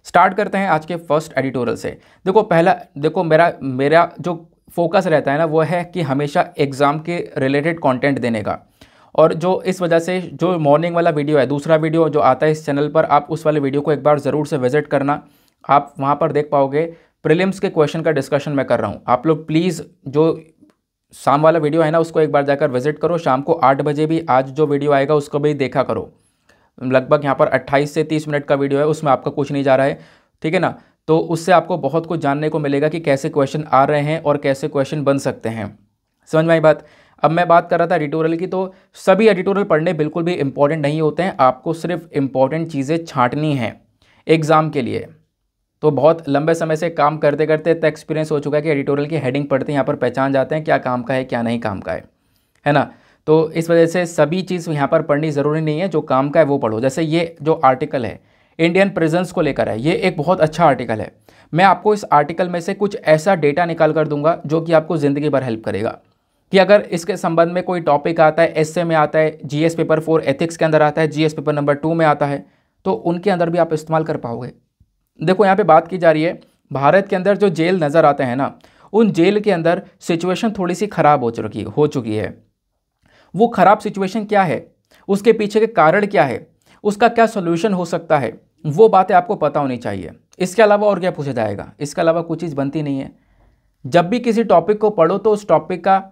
स्टार्ट करते हैं आज के फ़र्स्ट एडिटोरियल से। देखो, पहला, देखो, मेरा मेरा जो फोकस रहता है ना, वो है कि हमेशा एग्ज़ाम के रिलेटेड कंटेंट देने का। और जो इस वजह से जो मॉर्निंग वाला वीडियो है, दूसरा वीडियो जो आता है इस चैनल पर, आप उस वाले वीडियो को एक बार ज़रूर से विज़िट करना। आप वहाँ पर देख पाओगे प्रीलिम्स के क्वेश्चन का डिस्कशन मैं कर रहा हूँ। आप लोग प्लीज़ जो शाम वाला वीडियो है ना, उसको एक बार जाकर विज़िट करो। शाम को आठ बजे भी आज जो वीडियो आएगा, उसको भी देखा करो। लगभग यहाँ पर अट्ठाईस से तीस मिनट का वीडियो है, उसमें आपका कुछ नहीं जा रहा है। ठीक है ना? तो उससे आपको बहुत कुछ जानने को मिलेगा कि कैसे क्वेश्चन आ रहे हैं और कैसे क्वेश्चन बन सकते हैं। समझ में आई बात? अब मैं बात कर रहा था एडिटोरियल की तो सभी एडिटोरियल पढ़ने बिल्कुल भी इंपॉर्टेंट नहीं होते हैं। आपको सिर्फ़ इंपॉर्टेंट चीज़ें छाँटनी हैं एग्ज़ाम के लिए। तो बहुत लंबे समय से काम करते करते इतना एक्सपीरियंस हो चुका है कि एडिटोरियल की हेडिंग पढ़ते हैं, यहाँ पर पहचान जाते हैं क्या काम का है, क्या नहीं काम का है। है ना? तो इस वजह से सभी चीज़ यहाँ पर पढ़नी ज़रूरी नहीं है, जो काम का है वो पढ़ो। जैसे ये जो आर्टिकल है इंडियन प्रेजेंस को लेकर है, ये एक बहुत अच्छा आर्टिकल है। मैं आपको इस आर्टिकल में से कुछ ऐसा डेटा निकाल कर दूँगा, जो कि आपको ज़िंदगी भर हेल्प करेगा। कि अगर इसके संबंध में कोई टॉपिक आता है एस में आता है जीएस पेपर फोर एथिक्स के अंदर आता है जीएस पेपर नंबर टू में आता है तो उनके अंदर भी आप इस्तेमाल कर पाओगे। देखो, यहाँ पे बात की जा रही है, भारत के अंदर जो जेल नज़र आते हैं ना, उन जेल के अंदर सिचुएशन थोड़ी सी ख़राब हो चुकी हो चुकी है। वो ख़राब सिचुएशन क्या है? उसके पीछे के कारण क्या है? उसका क्या सोल्यूशन हो सकता है? वो बातें आपको पता होनी चाहिए। इसके अलावा और क्या पूछा जाएगा? इसके अलावा कुछ चीज़ बनती नहीं है। जब भी किसी टॉपिक को पढ़ो तो उस टॉपिक का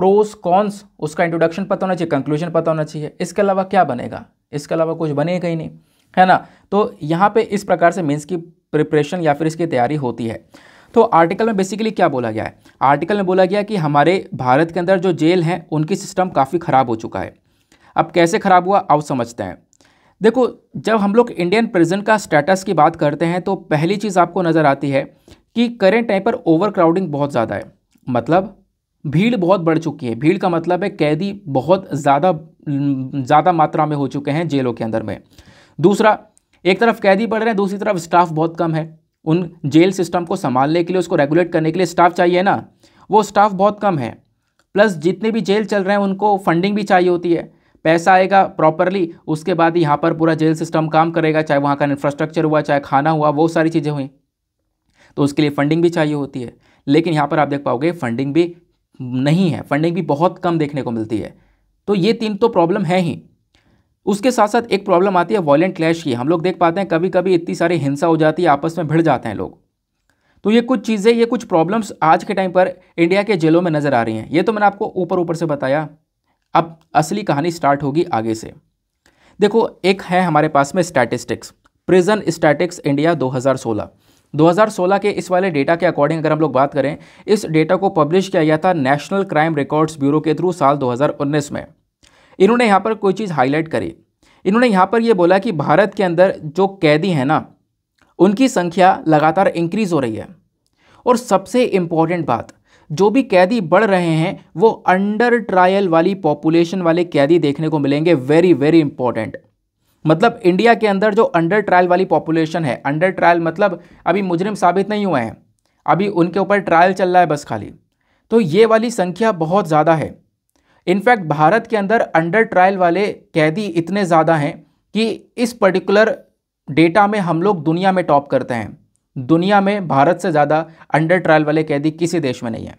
प्रोस कॉन्स उसका इंट्रोडक्शन पता होना चाहिए कंक्लूजन पता होना चाहिए। इसके अलावा क्या बनेगा? इसके अलावा कुछ बनेगा ही नहीं, है ना? तो यहाँ पे इस प्रकार से मेंस की प्रिपरेशन या फिर इसकी तैयारी होती है। तो आर्टिकल में बेसिकली क्या बोला गया है? आर्टिकल में बोला गया कि हमारे भारत के अंदर जो जेल हैं, उनकी सिस्टम काफ़ी ख़राब हो चुका है। अब कैसे ख़राब हुआ? आओ समझते हैं। देखो, जब हम लोग इंडियन प्रिजन का स्टेटस की बात करते हैं तो पहली चीज़ आपको नज़र आती है कि करेंट टाइम पर ओवर क्राउडिंग बहुत ज़्यादा है। मतलब भीड़ बहुत बढ़ चुकी है। भीड़ का मतलब है कैदी बहुत ज़्यादा ज़्यादा मात्रा में हो चुके हैं जेलों के अंदर में। दूसरा, एक तरफ़ कैदी बढ़ रहे हैं, दूसरी तरफ़ स्टाफ बहुत कम है। उन जेल सिस्टम को संभालने के लिए, उसको रेगुलेट करने के लिए स्टाफ चाहिए ना, वो स्टाफ बहुत कम है। प्लस जितने भी जेल चल रहे हैं, उनको फंडिंग भी चाहिए होती है। पैसा आएगा प्रॉपरली, उसके बाद यहाँ पर पूरा जेल सिस्टम काम करेगा, चाहे वहाँ का इंफ्रास्ट्रक्चर हुआ, चाहे खाना हुआ, वो सारी चीज़ें हुई। तो उसके लिए फंडिंग भी चाहिए होती है। लेकिन यहाँ पर आप देख पाओगे, फंडिंग भी नहीं है फंडिंग भी बहुत कम देखने को मिलती है। तो ये तीन तो प्रॉब्लम है ही। उसके साथ साथ एक प्रॉब्लम आती है वॉयलेंट क्लैश की। हम लोग देख पाते हैं कभी कभी इतनी सारी हिंसा हो जाती है, आपस में भिड़ जाते हैं लोग। तो ये कुछ चीज़ें, ये कुछ प्रॉब्लम्स आज के टाइम पर इंडिया के जेलों में नज़र आ रही हैं। ये तो मैंने आपको ऊपर ऊपर से बताया। अब असली कहानी स्टार्ट होगी आगे से। देखो, एक है हमारे पास में स्टैटिस्टिक्स प्रिजन स्टैटिक्स इंडिया 2016 2016 के इस वाले डेटा के अकॉर्डिंग अगर हम लोग बात करें, इस डेटा को पब्लिश किया गया था नेशनल क्राइम रिकॉर्ड्स ब्यूरो के थ्रू साल 2019 में। इन्होंने यहाँ पर कोई चीज़ हाईलाइट करी। इन्होंने यहाँ पर यह बोला कि भारत के अंदर जो कैदी हैं ना, उनकी संख्या लगातार इंक्रीज़ हो रही है। और सबसे इंपॉर्टेंट बात, जो भी कैदी बढ़ रहे हैं, वो अंडर ट्रायल वाली पॉपुलेशन वाले कैदी देखने को मिलेंगे। वेरी वेरी इंपॉर्टेंट मतलब इंडिया के अंदर जो अंडर ट्रायल वाली पॉपुलेशन है अंडर ट्रायल मतलब अभी मुजरिम साबित नहीं हुए हैं, अभी उनके ऊपर ट्रायल चल रहा है बस खाली। तो ये वाली संख्या बहुत ज़्यादा है। इनफैक्ट भारत के अंदर अंडर ट्रायल वाले कैदी इतने ज़्यादा हैं कि इस पर्टिकुलर डेटा में हम लोग दुनिया में टॉप करते हैं। दुनिया में भारत से ज़्यादा अंडर ट्रायल वाले कैदी किसी देश में नहीं है।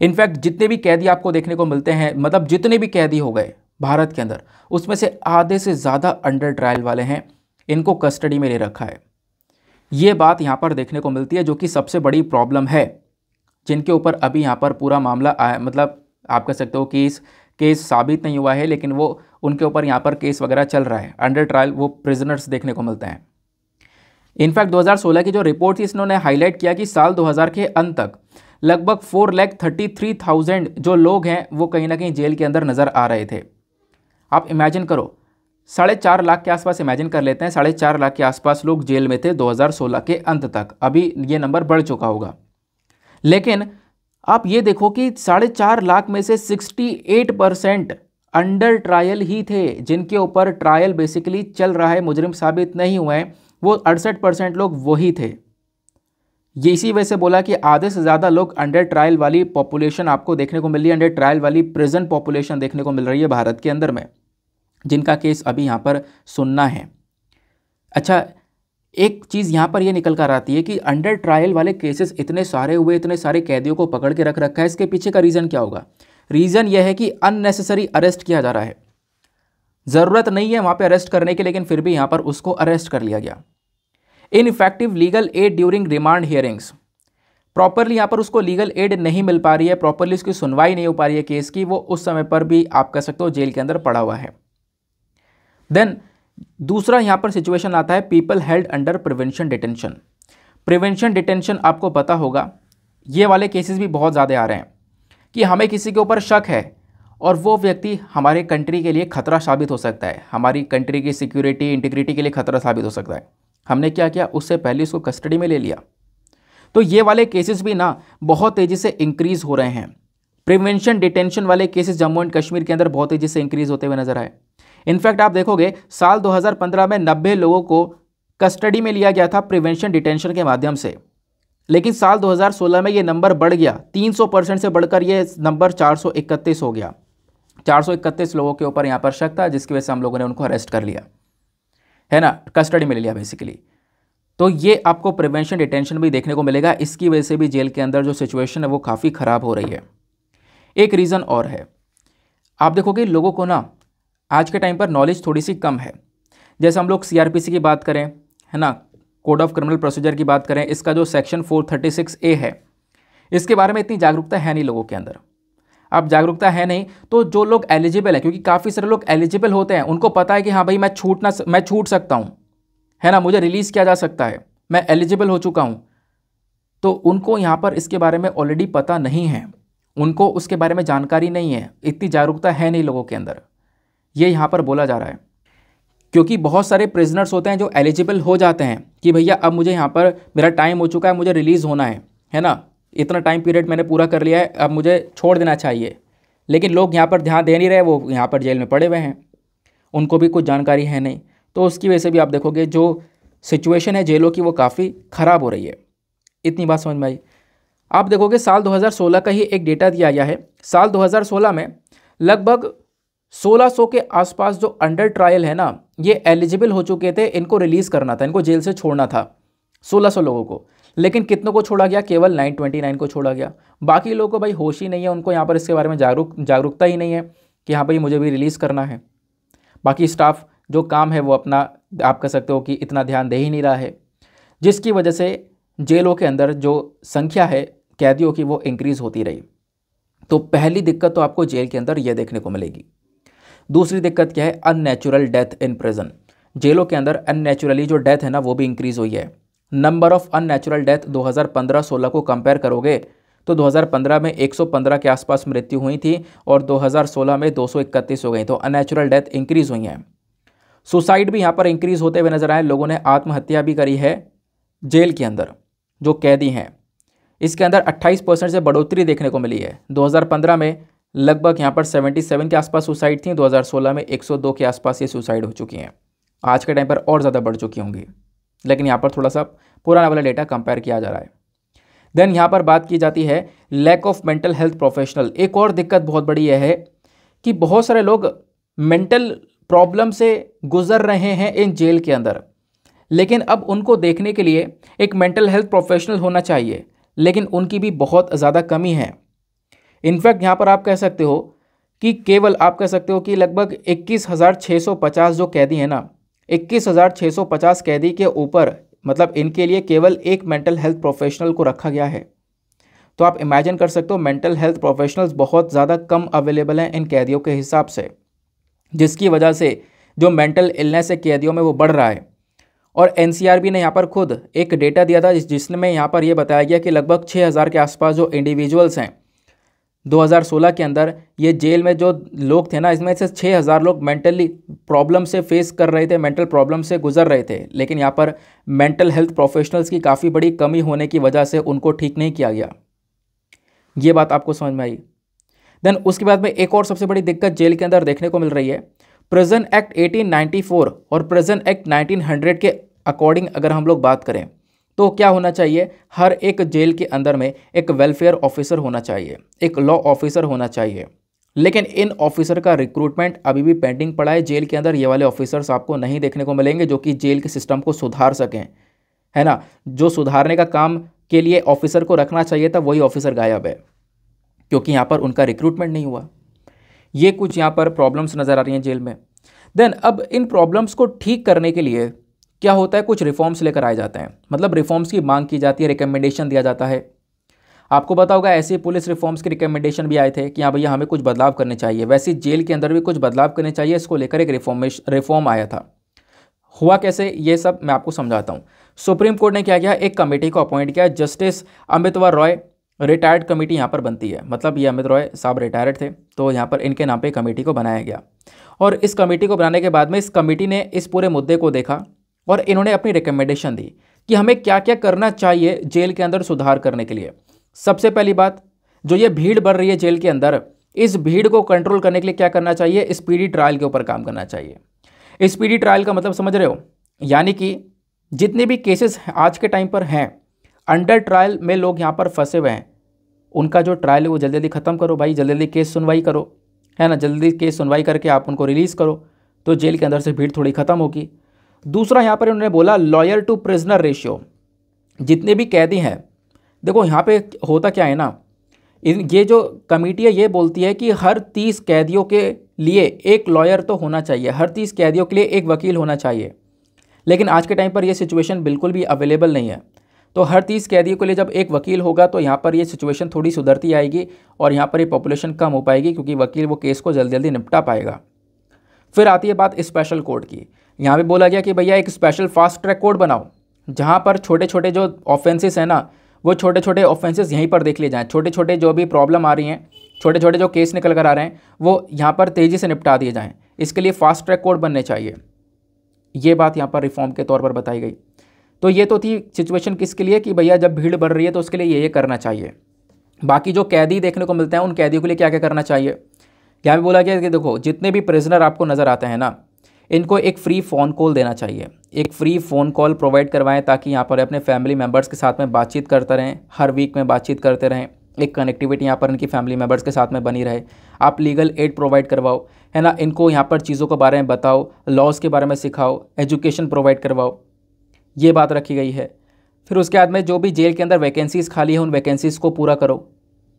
इनफैक्ट जितने भी कैदी आपको देखने को मिलते हैं मतलब जितने भी कैदी हो गए भारत के अंदर। उसमें से आधे से ज़्यादा अंडर ट्रायल वाले हैं। इनको कस्टडी में ले रखा है। ये बात यहाँ पर देखने को मिलती है, जो कि सबसे बड़ी प्रॉब्लम है, जिनके ऊपर अभी यहाँ पर पूरा मामला आया। मतलब आप कह सकते हो केस केस साबित नहीं हुआ है, लेकिन वो, उनके ऊपर यहाँ पर केस वगैरह चल रहा है। अंडर ट्रायल वो प्रिजनर्स देखने को मिलते हैं। इनफैक्ट 2016 की जो रिपोर्ट थी, इसने हाईलाइट किया कि साल 2000 के अंत तक लगभग four lakh thirty three thousand जो लोग हैं, वो कहीं ना कहीं जेल के अंदर नज़र आ रहे थे। आप इमेजिन करो, साढ़े चार लाख के आसपास इमेजिन कर लेते हैं, साढ़े चार लाख के आसपास लोग जेल में थे 2016 के अंत तक। अभी ये नंबर बढ़ चुका होगा। लेकिन आप ये देखो कि साढ़े चार लाख में से 68 परसेंट अंडर ट्रायल ही थे, जिनके ऊपर ट्रायल बेसिकली चल रहा है, मुजरिम साबित नहीं हुए हैं, वो अड़सठ परसेंट लोग वही थे। ये इसी वजह से बोला कि आधे से ज़्यादा लोग अंडर ट्रायल वाली पॉपुलेशन आपको देखने को मिल रही है अंडर ट्रायल वाली प्रेजेंट पॉपुलेशन देखने को मिल रही है भारत के अंदर में। जिनका केस अभी यहाँ पर सुनना है। अच्छा एक चीज़ यहाँ पर ये निकल कर आती है कि अंडर ट्रायल वाले केसेस इतने सारे हुए, इतने सारे कैदियों को पकड़ के रख रखा है, इसके पीछे का रीज़न क्या होगा? रीज़न यह है कि अननेसेसरी अरेस्ट किया जा रहा है। ज़रूरत नहीं है वहाँ पे अरेस्ट करने की, लेकिन फिर भी यहाँ पर उसको अरेस्ट कर लिया गया। Ineffective legal aid during remand hearings properly यहाँ पर उसको लीगल एड नहीं मिल पा रही है प्रॉपरली उसकी सुनवाई नहीं हो पा रही है केस की, वो उस समय पर भी आप कह सकते हो जेल के अंदर पड़ा हुआ है। देन दूसरा यहाँ पर सिचुएशन आता है people held under prevention detention prevention detention आपको पता होगा, ये वाले केसेस भी बहुत ज़्यादा आ रहे हैं, कि हमें किसी के ऊपर शक है और वो व्यक्ति हमारे कंट्री के लिए खतरा साबित हो सकता है, हमारी कंट्री की सिक्योरिटी इंटीग्रिटी के लिए खतरा साबित हो सकता है। हमने क्या किया? उससे पहले उसको कस्टडी में ले लिया। तो ये वाले केसेस भी ना बहुत तेज़ी से इंक्रीज़ हो रहे हैं। प्रिवेंशन डिटेंशन वाले केसेस जम्मू एंड कश्मीर के अंदर बहुत तेज़ी से इंक्रीज़ होते हुए नज़र आए। इनफैक्ट आप देखोगे, साल 2015 में 90 लोगों को कस्टडी में लिया गया था प्रिवेंशन डिटेंशन के माध्यम से। लेकिन साल 2016 में ये नंबर बढ़ गया। 300 परसेंट से बढ़कर ये नंबर 431 हो गया। 431 लोगों के ऊपर यहाँ पर शक था, जिसकी वजह से हम लोगों ने उनको अरेस्ट कर लिया। है ना? कस्टडी में ले लिया बेसिकली तो ये आपको प्रिवेंशन डिटेंशन भी देखने को मिलेगा। इसकी वजह से भी जेल के अंदर जो सिचुएशन है, वो काफ़ी ख़राब हो रही है। एक रीज़न और है। आप देखोगे, लोगों को ना आज के टाइम पर नॉलेज थोड़ी सी कम है। जैसे हम लोग सीआरपीसी की बात करें, है ना? कोड ऑफ़ क्रिमिनल प्रोसीजर की बात करें, इसका जो सेक्शन 436 ए है, इसके बारे में इतनी जागरूकता है नहीं लोगों के अंदर। अब जागरूकता है नहीं तो जो लोग एलिजिबल है, क्योंकि काफ़ी सारे लोग एलिजिबल होते हैं, उनको पता है कि हाँ भाई मैं छूट ना, मैं छूट सकता हूँ। है ना? मुझे रिलीज़ किया जा सकता है। मैं एलिजिबल हो चुका हूँ। तो उनको यहाँ पर इसके बारे में ऑलरेडी पता नहीं है। उनको उसके बारे में जानकारी नहीं है। इतनी जागरूकता है नहीं लोगों के अंदर। ये यहाँ पर बोला जा रहा है। क्योंकि बहुत सारे प्रिजनर्स होते हैं जो एलिजिबल हो जाते हैं कि भैया अब मुझे यहाँ पर, मेरा टाइम हो चुका है, मुझे रिलीज़ होना है है ना? इतना टाइम पीरियड मैंने पूरा कर लिया है, अब मुझे छोड़ देना चाहिए। लेकिन लोग यहाँ पर ध्यान दे नहीं रहे, वो यहाँ पर जेल में पड़े हुए हैं। उनको भी कुछ जानकारी है नहीं। तो उसकी वजह से भी आप देखोगे जो सिचुएशन है जेलों की वो काफ़ी ख़राब हो रही है। इतनी बात समझ में आई? आप देखोगे साल 2016 का ही एक डेटा दिया गया है। साल 2016 में लगभग 1600 के आसपास जो अंडर ट्रायल है ना, ये एलिजिबल हो चुके थे, इनको रिलीज़ करना था, इनको जेल से छोड़ना था 1600 लोगों को। लेकिन कितनों को छोड़ा गया? केवल 929 को छोड़ा गया। बाकी लोगों को भाई होश ही नहीं है, उनको यहाँ पर इसके बारे में जागरूक, जागरूकता ही नहीं है कि हाँ भाई मुझे भी रिलीज़ करना है। बाकी स्टाफ जो काम है वो अपना, आप कह सकते हो कि इतना ध्यान दे ही नहीं रहा है। जिसकी वजह से जेलों के अंदर जो संख्या है, कैदियों की वो इंक्रीज़ होती रही। तो पहली दिक्कत तो आपको जेल के अंदर यह देखने को मिलेगी। दूसरी दिक्कत क्या है? अननेचुरल डेथ इन प्रिजन जेलों के अंदर अननेचुरली जो डेथ है ना, वो भी इंक्रीज़ हुई है। नंबर ऑफ़ अननेचुरल डेथ 2015-16 को कंपेयर करोगे तो 2015 में 115 के आसपास मृत्यु हुई थी और 2016 में 231 हो गई तो अननेचुरल डेथ इंक्रीज़ हुई हैं। सुसाइड भी यहाँ पर इंक्रीज़ होते हुए नज़र आए, लोगों ने आत्महत्या भी करी है जेल के अंदर, जो कैदी हैं। इसके अंदर 28 परसेंट से बढ़ोतरी देखने को मिली है। 2015 में लगभग यहाँ पर 77 के आसपास सुसाइड थी 2016 में 102 के आसपास ये सुसाइड हो चुकी हैं। आज के टाइम पर और ज़्यादा बढ़ चुकी होंगी, लेकिन यहाँ पर थोड़ा सा पुराना वाला डेटा कंपेयर किया जा रहा है। देन यहाँ पर बात की जाती है lack of mental health professional एक और दिक्कत बहुत बड़ी यह है कि बहुत सारे लोग मेंटल प्रॉब्लम से गुजर रहे हैं इन जेल के अंदर, लेकिन अब उनको देखने के लिए एक मेंटल हेल्थ प्रोफेशनल होना चाहिए, लेकिन उनकी भी बहुत ज़्यादा कमी है। इनफैक्ट यहाँ पर आप कह सकते हो कि केवल आप कह सकते हो कि लगभग इक्कीस हज़ार छः सौ पचास जो कैदी हैं ना, इक्कीस हज़ार छः सौ पचास कैदी के ऊपर मतलब इनके लिए केवल एक मेंटल हेल्थ प्रोफेशनल को रखा गया है। तो आप इमेजिन कर सकते हो मेंटल हेल्थ प्रोफेशनल्स बहुत ज़्यादा कम अवेलेबल हैं इन कैदियों के हिसाब से, जिसकी वजह से जो मेंटल इलनेस है कैदियों में वो बढ़ रहा है। और एनसीआरबी ने यहाँ पर खुद एक डेटा दिया था, जिसमें यहाँ पर यह बताया गया कि लगभग 6000 के आसपास जो इंडिविजुअल्स हैं 2016 के अंदर ये जेल में जो लोग थे ना, इसमें से 6000 लोग मेंटली प्रॉब्लम से फेस कर रहे थे मेंटल प्रॉब्लम से गुजर रहे थे। लेकिन यहाँ पर मेंटल हेल्थ प्रोफेशनल्स की काफ़ी बड़ी कमी होने की वजह से उनको ठीक नहीं किया गया। ये बात आपको समझ में आई। देन उसके बाद में एक और सबसे बड़ी दिक्कत जेल के अंदर देखने को मिल रही है। प्रेजेंट एक्ट 1894 और प्रेजेंट एक्ट 1900 के अकॉर्डिंग अगर हम लोग बात करें तो क्या होना चाहिए? हर एक जेल के अंदर में एक वेलफेयर ऑफिसर होना चाहिए, एक लॉ ऑफिसर होना चाहिए। लेकिन इन ऑफिसर का रिक्रूटमेंट अभी भी पेंडिंग पड़ा है जेल के अंदर। ये वाले ऑफिसर्स आपको नहीं देखने को मिलेंगे जो कि जेल के सिस्टम को सुधार सकें, है ना? जो सुधारने का काम के लिए ऑफिसर को रखना चाहिए था, वही ऑफिसर गायब है, क्योंकि यहाँ पर उनका रिक्रूटमेंट नहीं हुआ। ये कुछ यहाँ पर प्रॉब्लम्स नज़र आ रही हैं जेल में। देन अब इन प्रॉब्लम्स को ठीक करने के लिए क्या होता है, कुछ रिफॉर्म्स लेकर आए जाते हैं। मतलब रिफॉर्म्स की मांग की जाती है रिकमेंडेशन दिया जाता है। आपको पता होगा, ऐसे पुलिस रिफॉर्म्स के रिकमेंडेशन भी आए थे कि हाँ भैया, हमें कुछ बदलाव करने चाहिए। वैसे जेल के अंदर भी कुछ बदलाव करने चाहिए, इसको लेकर एक रिफॉर्मेश रिफॉर्म आया था। हुआ कैसे, ये सब मैं आपको समझाता हूँ। सुप्रीम कोर्ट ने क्या किया, एक कमेटी को अपॉइंट किया। जस्टिस अमितवा रॉय रिटायर्ड कमेटी यहाँ पर बनती है। मतलब ये अमित रॉय साहब रिटायर्ड थे तो यहाँ पर इनके नाम पे कमेटी को बनाया गया। और इस कमेटी को बनाने के बाद में इस कमेटी ने इस पूरे मुद्दे को देखा और इन्होंने अपनी रिकमेंडेशन दी कि हमें क्या क्या करना चाहिए जेल के अंदर सुधार करने के लिए। सबसे पहली बात, जो ये भीड़ बढ़ रही है जेल के अंदर, इस भीड़ को कंट्रोल करने के लिए क्या करना चाहिए? स्पीडी ट्रायल के ऊपर काम करना चाहिए। स्पीडी ट्रायल का मतलब समझ रहे हो? यानी कि जितने भी केसेस आज के टाइम पर हैं अंडर ट्रायल में लोग यहाँ पर फंसे हुए हैं। उनका जो ट्रायल है वो जल्दी जल्दी ख़त्म करो भाई जल्दी जल्दी केस सुनवाई करो। है ना? जल्दी केस सुनवाई करके आप उनको रिलीज़ करो। तो जेल के अंदर से भीड़ थोड़ी ख़त्म होगी। दूसरा यहाँ पर उन्होंने बोला लॉयर टू प्रिजनर रेशियो जितने भी कैदी हैं, देखो यहाँ पे होता क्या है ना, इन, ये जो कमेटी है, ये बोलती है कि हर तीस कैदियों के लिए एक लॉयर तो होना चाहिए, हर तीस कैदियों के लिए एक वकील होना चाहिए। लेकिन आज के टाइम पर यह सिचुएशन बिल्कुल भी अवेलेबल नहीं है। तो हर तीस कैदियों के लिए जब एक वकील होगा तो यहाँ पर ये सिचुएशन थोड़ी सुधरती आएगी और यहाँ पर ये पॉपुलेशन कम हो पाएगी, क्योंकि वकील वो केस को जल्दी जल्दी निपटा पाएगा। फिर आती है बात स्पेशल कोर्ट की। यहाँ पे बोला गया कि भैया एक स्पेशल फास्ट ट्रैक कोर्ट बनाओ, जहाँ पर छोटे छोटे जो ऑफेंसेस हैं ना, वो छोटे छोटे ऑफेंसेस यहीं पर देख लिए जाएँ। छोटे छोटे जो भी प्रॉब्लम आ रही हैं छोटे छोटे जो केस निकल कर आ रहे हैं, वो यहाँ पर तेज़ी से निपटा दिए जाएँ। इसके लिए फास्ट ट्रैक कोर्ट बनने चाहिए। ये बात यहाँ पर रिफॉर्म के तौर पर बताई गई। तो ये तो थी सिचुएशन किसके लिए? कि भैया जब भीड़ बढ़ रही है तो उसके लिए ये ये करना चाहिए। बाकी जो कैदी देखने को मिलते हैं, उन कैदियों के लिए क्या क्या करना चाहिए? यहाँ भी बोला गया कि देखो, जितने भी प्रिजनर आपको नज़र आते हैं ना इनको एक फ्री फ़ोन कॉल देना चाहिए। एक फ्री फ़ोन कॉल प्रोवाइड करवाएँ ताकि यहाँ पर अपने फैमिली मेंबर्स के साथ में बातचीत करते रहें, हर वीक में बातचीत करते रहें। एक कनेक्टिविटी यहाँ पर इनकी फैमिली मेंबर्स के साथ में बनी रहे। आप लीगल एड प्रोवाइड करवाओ, है ना? इनको यहाँ पर चीज़ों के बारे में बताओ लॉज के बारे में सिखाओ एजुकेशन प्रोवाइड करवाओ। ये बात रखी गई है। फिर उसके बाद में जो भी जेल के अंदर वैकेंसीज़ खाली है, उन वैकेंसीज़ को पूरा करो,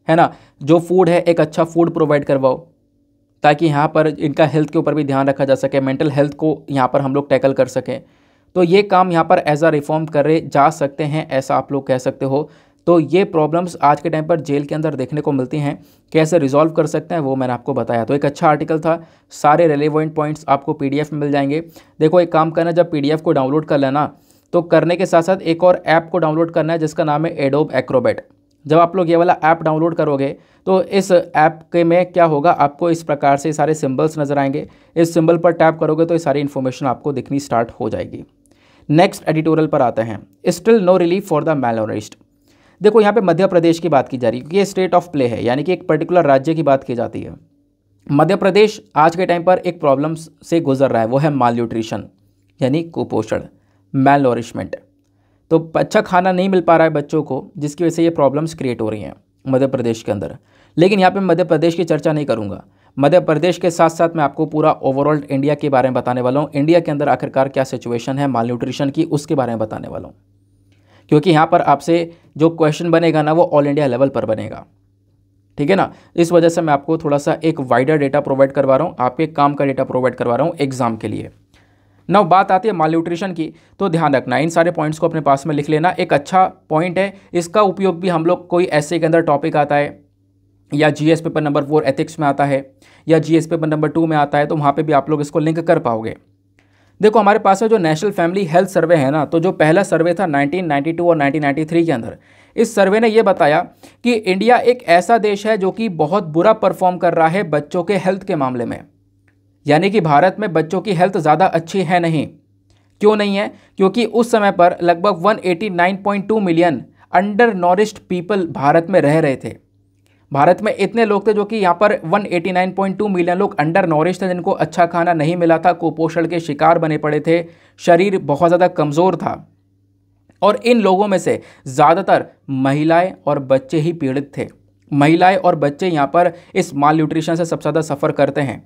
है ना? जो फ़ूड है, एक अच्छा फ़ूड प्रोवाइड करवाओ। ताकि यहाँ पर इनका हेल्थ के ऊपर भी ध्यान रखा जा सके मेंटल हेल्थ को यहाँ पर हम लोग टैकल कर सकें। तो ये काम यहाँ पर एज अ रिफॉर्म करे जा सकते हैं, ऐसा आप लोग कह सकते हो। तो ये प्रॉब्लम्स आज के टाइम पर जेल के अंदर देखने को मिलती हैं, कैसे रिजॉल्व कर सकते हैं वो मैंने आपको बताया। तो एक अच्छा आर्टिकल था, सारे रेलिवेंट पॉइंट्स आपको पीडीएफ में मिल जाएँगे। देखो एक काम करना, जब पीडीएफ को डाउनलोड कर लेना तो करने के साथ साथ एक और ऐप को डाउनलोड करना है, जिसका नाम है एडोब एक्रोबेट जब आप लोग ये वाला ऐप डाउनलोड करोगे तो इस ऐप के में क्या होगा, आपको इस प्रकार से सारे सिंबल्स नज़र आएँगे। इस सिंबल पर टैप करोगे तो ये सारी इन्फॉर्मेशन आपको दिखनी स्टार्ट हो जाएगी। नेक्स्ट एडिटोरियल पर आते हैं। Still no relief for the malnourished देखो, यहाँ पे मध्य प्रदेश की बात की जा रही है, क्योंकि ये स्टेट ऑफ़ प्ले है, यानी कि एक पर्टिकुलर राज्य की बात की जाती है। मध्य प्रदेश आज के टाइम पर एक प्रॉब्लम से गुजर रहा है, वो है माल न्यूट्रिशन यानी कुपोषण मैल नॉरिशमेंट तो अच्छा खाना नहीं मिल पा रहा है बच्चों को, जिसकी वजह से ये प्रॉब्लम्स क्रिएट हो रही हैं मध्य प्रदेश के अंदर। लेकिन यहाँ पे मध्य प्रदेश की चर्चा नहीं करूँगा। मध्य प्रदेश के साथ साथ मैं आपको पूरा ओवरऑल इंडिया के बारे में बताने वाला हूँ। इंडिया के अंदर आखिरकार क्या सिचुएशन है माल न्यूट्रिशन की, उसके बारे में बताने वाला हूँ। क्योंकि यहाँ पर आपसे जो क्वेश्चन बनेगा ना, वो ऑल इंडिया लेवल पर बनेगा। ठीक है ना? इस वजह से मैं आपको थोड़ा सा एक वाइडर डेटा प्रोवाइड करवा रहा हूँ। आपके काम का डेटा प्रोवाइड करवा रहा हूँ एग्ज़ाम के लिए। नौ बात आती है माल न्यूट्रिशन की तो ध्यान रखना, इन सारे पॉइंट्स को अपने पास में लिख लेना, एक अच्छा पॉइंट है, इसका उपयोग भी हम लोग कोई ऐसे के अंदर टॉपिक आता है, या GS paper number four ethics में आता है, या जीएस पेपर नंबर टू में आता है तो वहाँ पे भी आप लोग इसको लिंक कर पाओगे। देखो, हमारे पास में जो नेशनल फैमिली हेल्थ सर्वे है ना तो जो पहला सर्वे था 1992 और 1993 के अंदर, इस सर्वे ने यह बताया कि इंडिया एक ऐसा देश है जो कि बहुत बुरा परफॉर्म कर रहा है बच्चों के हेल्थ के मामले में। यानी कि भारत में बच्चों की हेल्थ ज़्यादा अच्छी है नहीं। क्यों नहीं है? क्योंकि उस समय पर लगभग 189.2 million undernourished people Bharat में रह रहे थे। भारत में इतने लोग थे जो कि यहाँ पर 189.2 मिलियन लोग अंडर नॉरिश थे, जिनको अच्छा खाना नहीं मिला था, कुपोषण के शिकार बने पड़े थे, शरीर बहुत ज़्यादा कमज़ोर था। और इन लोगों में से ज़्यादातर महिलाएँ और बच्चे ही पीड़ित थे। महिलाएँ और बच्चे यहाँ पर इस माल न्यूट्रिशन से सबसे ज़्यादा सफ़र करते हैं।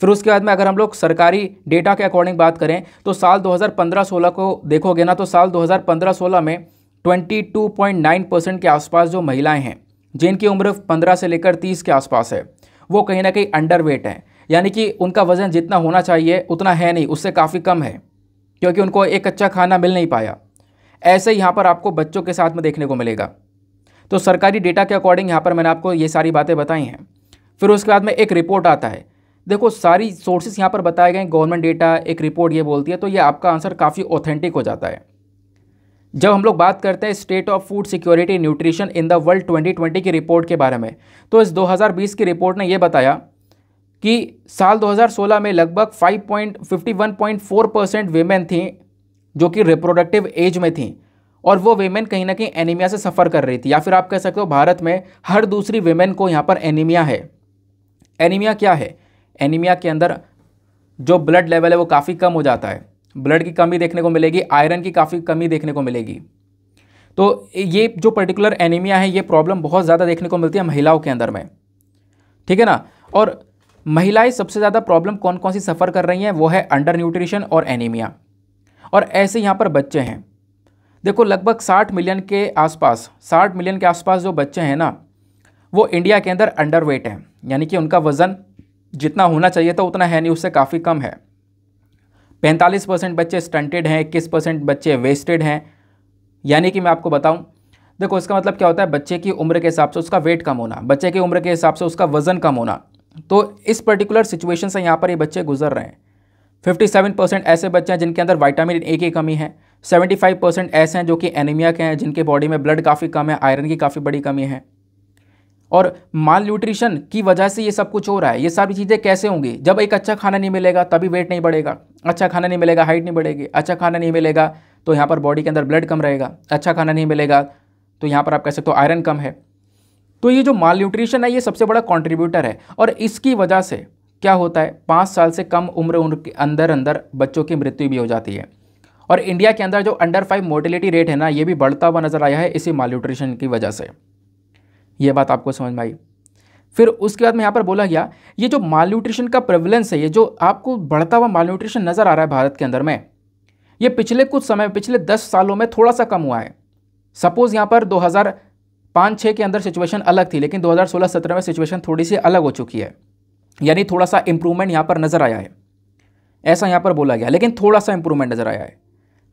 फिर उसके बाद में अगर हम लोग सरकारी डेटा के अकॉर्डिंग बात करें तो साल 2015-16 को देखोगे ना तो साल 2015-16 में 22.9 परसेंट के आसपास जो महिलाएँ हैं, जिनकी उम्र 15 से लेकर 30 के आसपास है, वो कहीं ना कहीं अंडर वेट है। यानी कि उनका वज़न जितना होना चाहिए, उतना है नहीं, उससे काफ़ी कम है, क्योंकि उनको एक अच्छा खाना मिल नहीं पाया। ऐसे यहाँ पर आपको बच्चों के साथ में देखने को मिलेगा। तो सरकारी डेटा के अकॉर्डिंग यहाँ पर मैंने आपको ये सारी बातें बताई हैं। फिर उसके बाद में एक रिपोर्ट आता है देखो, सारी सोर्सेस यहाँ पर बताए गए गवर्नमेंट डेटा एक रिपोर्ट ये बोलती है तो ये आपका आंसर काफ़ी ऑथेंटिक हो जाता है। जब हम लोग बात करते हैं state of food security nutrition in the world 2020 की रिपोर्ट के बारे में तो इस 2020 की रिपोर्ट ने यह बताया कि साल 2016 में लगभग 5.51.4 परसेंट वेमेन थी, जो कि रिप्रोडक्टिव एज में थी, और वो वेमेन कहीं ना कहीं एनीमिया से सफ़र कर रही थी। या फिर आप कह सकते हो, भारत में हर दूसरी वेमेन को यहाँ पर एनीमिया है। एनीमिया क्या है? एनीमिया के अंदर जो ब्लड लेवल है वो काफ़ी कम हो जाता है। ब्लड की कमी देखने को मिलेगी आयरन की काफ़ी कमी देखने को मिलेगी। तो ये जो पर्टिकुलर एनीमिया है, ये प्रॉब्लम बहुत ज़्यादा देखने को मिलती है महिलाओं के अंदर में। ठीक है ना? और महिलाएँ सबसे ज़्यादा प्रॉब्लम कौन कौन सी सफ़र कर रही हैं? वो है अंडर न्यूट्रिशन और एनीमिया और ऐसे यहाँ पर बच्चे हैं। देखो, लगभग साठ मिलियन के आसपास, साठ मिलियन के आसपास जो बच्चे हैं ना, वो इंडिया के अंदर अंडर वेट हैं। यानी कि उनका वज़न जितना होना चाहिए था, उतना है नहीं, उससे काफ़ी कम है। पैंतालीस परसेंट बच्चे स्टंटेड हैं, इक्कीस परसेंट बच्चे वेस्टेड हैं। यानी कि मैं आपको बताऊँ, देखो, इसका मतलब क्या होता है, बच्चे की उम्र के हिसाब से उसका वेट कम होना, बच्चे की उम्र के हिसाब से उसका वज़न कम होना। तो इस पर्टिकुलर सिचुएशन से यहाँ पर ये बच्चे गुजर रहे हैं। फिफ्टी सेवन परसेंट ऐसे बच्चे हैं जिनके अंदर वाइटामिन ए की कमी है। सेवेंटी फाइव परसेंट ऐसे हैं जो कि एनीमिया के हैं, जिनके बॉडी में ब्लड काफ़ी कम है आयरन की काफ़ी बड़ी कमी है। और माल न्यूट्रिशन की वजह से ये सब कुछ हो रहा है। ये सारी चीज़ें कैसे होंगी? जब एक अच्छा खाना नहीं मिलेगा, तभी वेट नहीं बढ़ेगा। अच्छा खाना नहीं मिलेगा हाइट नहीं बढ़ेगी। अच्छा खाना नहीं मिलेगा तो यहाँ पर बॉडी के अंदर ब्लड कम रहेगा। अच्छा खाना नहीं मिलेगा तो यहाँ पर आप कह सकते हो आयरन कम है। तो ये जो माल न्यूट्रिशन है, ये सबसे बड़ा कॉन्ट्रीब्यूटर है। और इसकी वजह से क्या होता है? पाँच साल से कम उम्र उम्र के अंदर अंदर बच्चों की मृत्यु भी हो जाती है। और इंडिया के अंदर जो अंडर फाइव मोर्टिलिटी रेट है ना, ये भी बढ़ता हुआ नज़र आया है इसी माल न्यूट्रिशन की वजह से। ये बात आपको समझ में आई। फिर उसके बाद में यहाँ पर बोला गया, ये जो माल न्यूट्रिशन का प्रेवलेंस है, ये जो आपको बढ़ता हुआ माल न्यूट्रिशन नज़र आ रहा है भारत के अंदर में, ये पिछले कुछ समय, पिछले दस सालों में थोड़ा सा कम हुआ है। सपोज़ यहाँ पर दो हज़ार पाँच छः के अंदर सिचुएशन अलग थी, लेकिन 2016-17 में सिचुएशन थोड़ी सी अलग हो चुकी है। यानी थोड़ा सा इंप्रूवमेंट यहाँ पर नज़र आया है। ऐसा यहाँ पर बोला गया, लेकिन थोड़ा सा इंप्रूवमेंट नज़र आया है।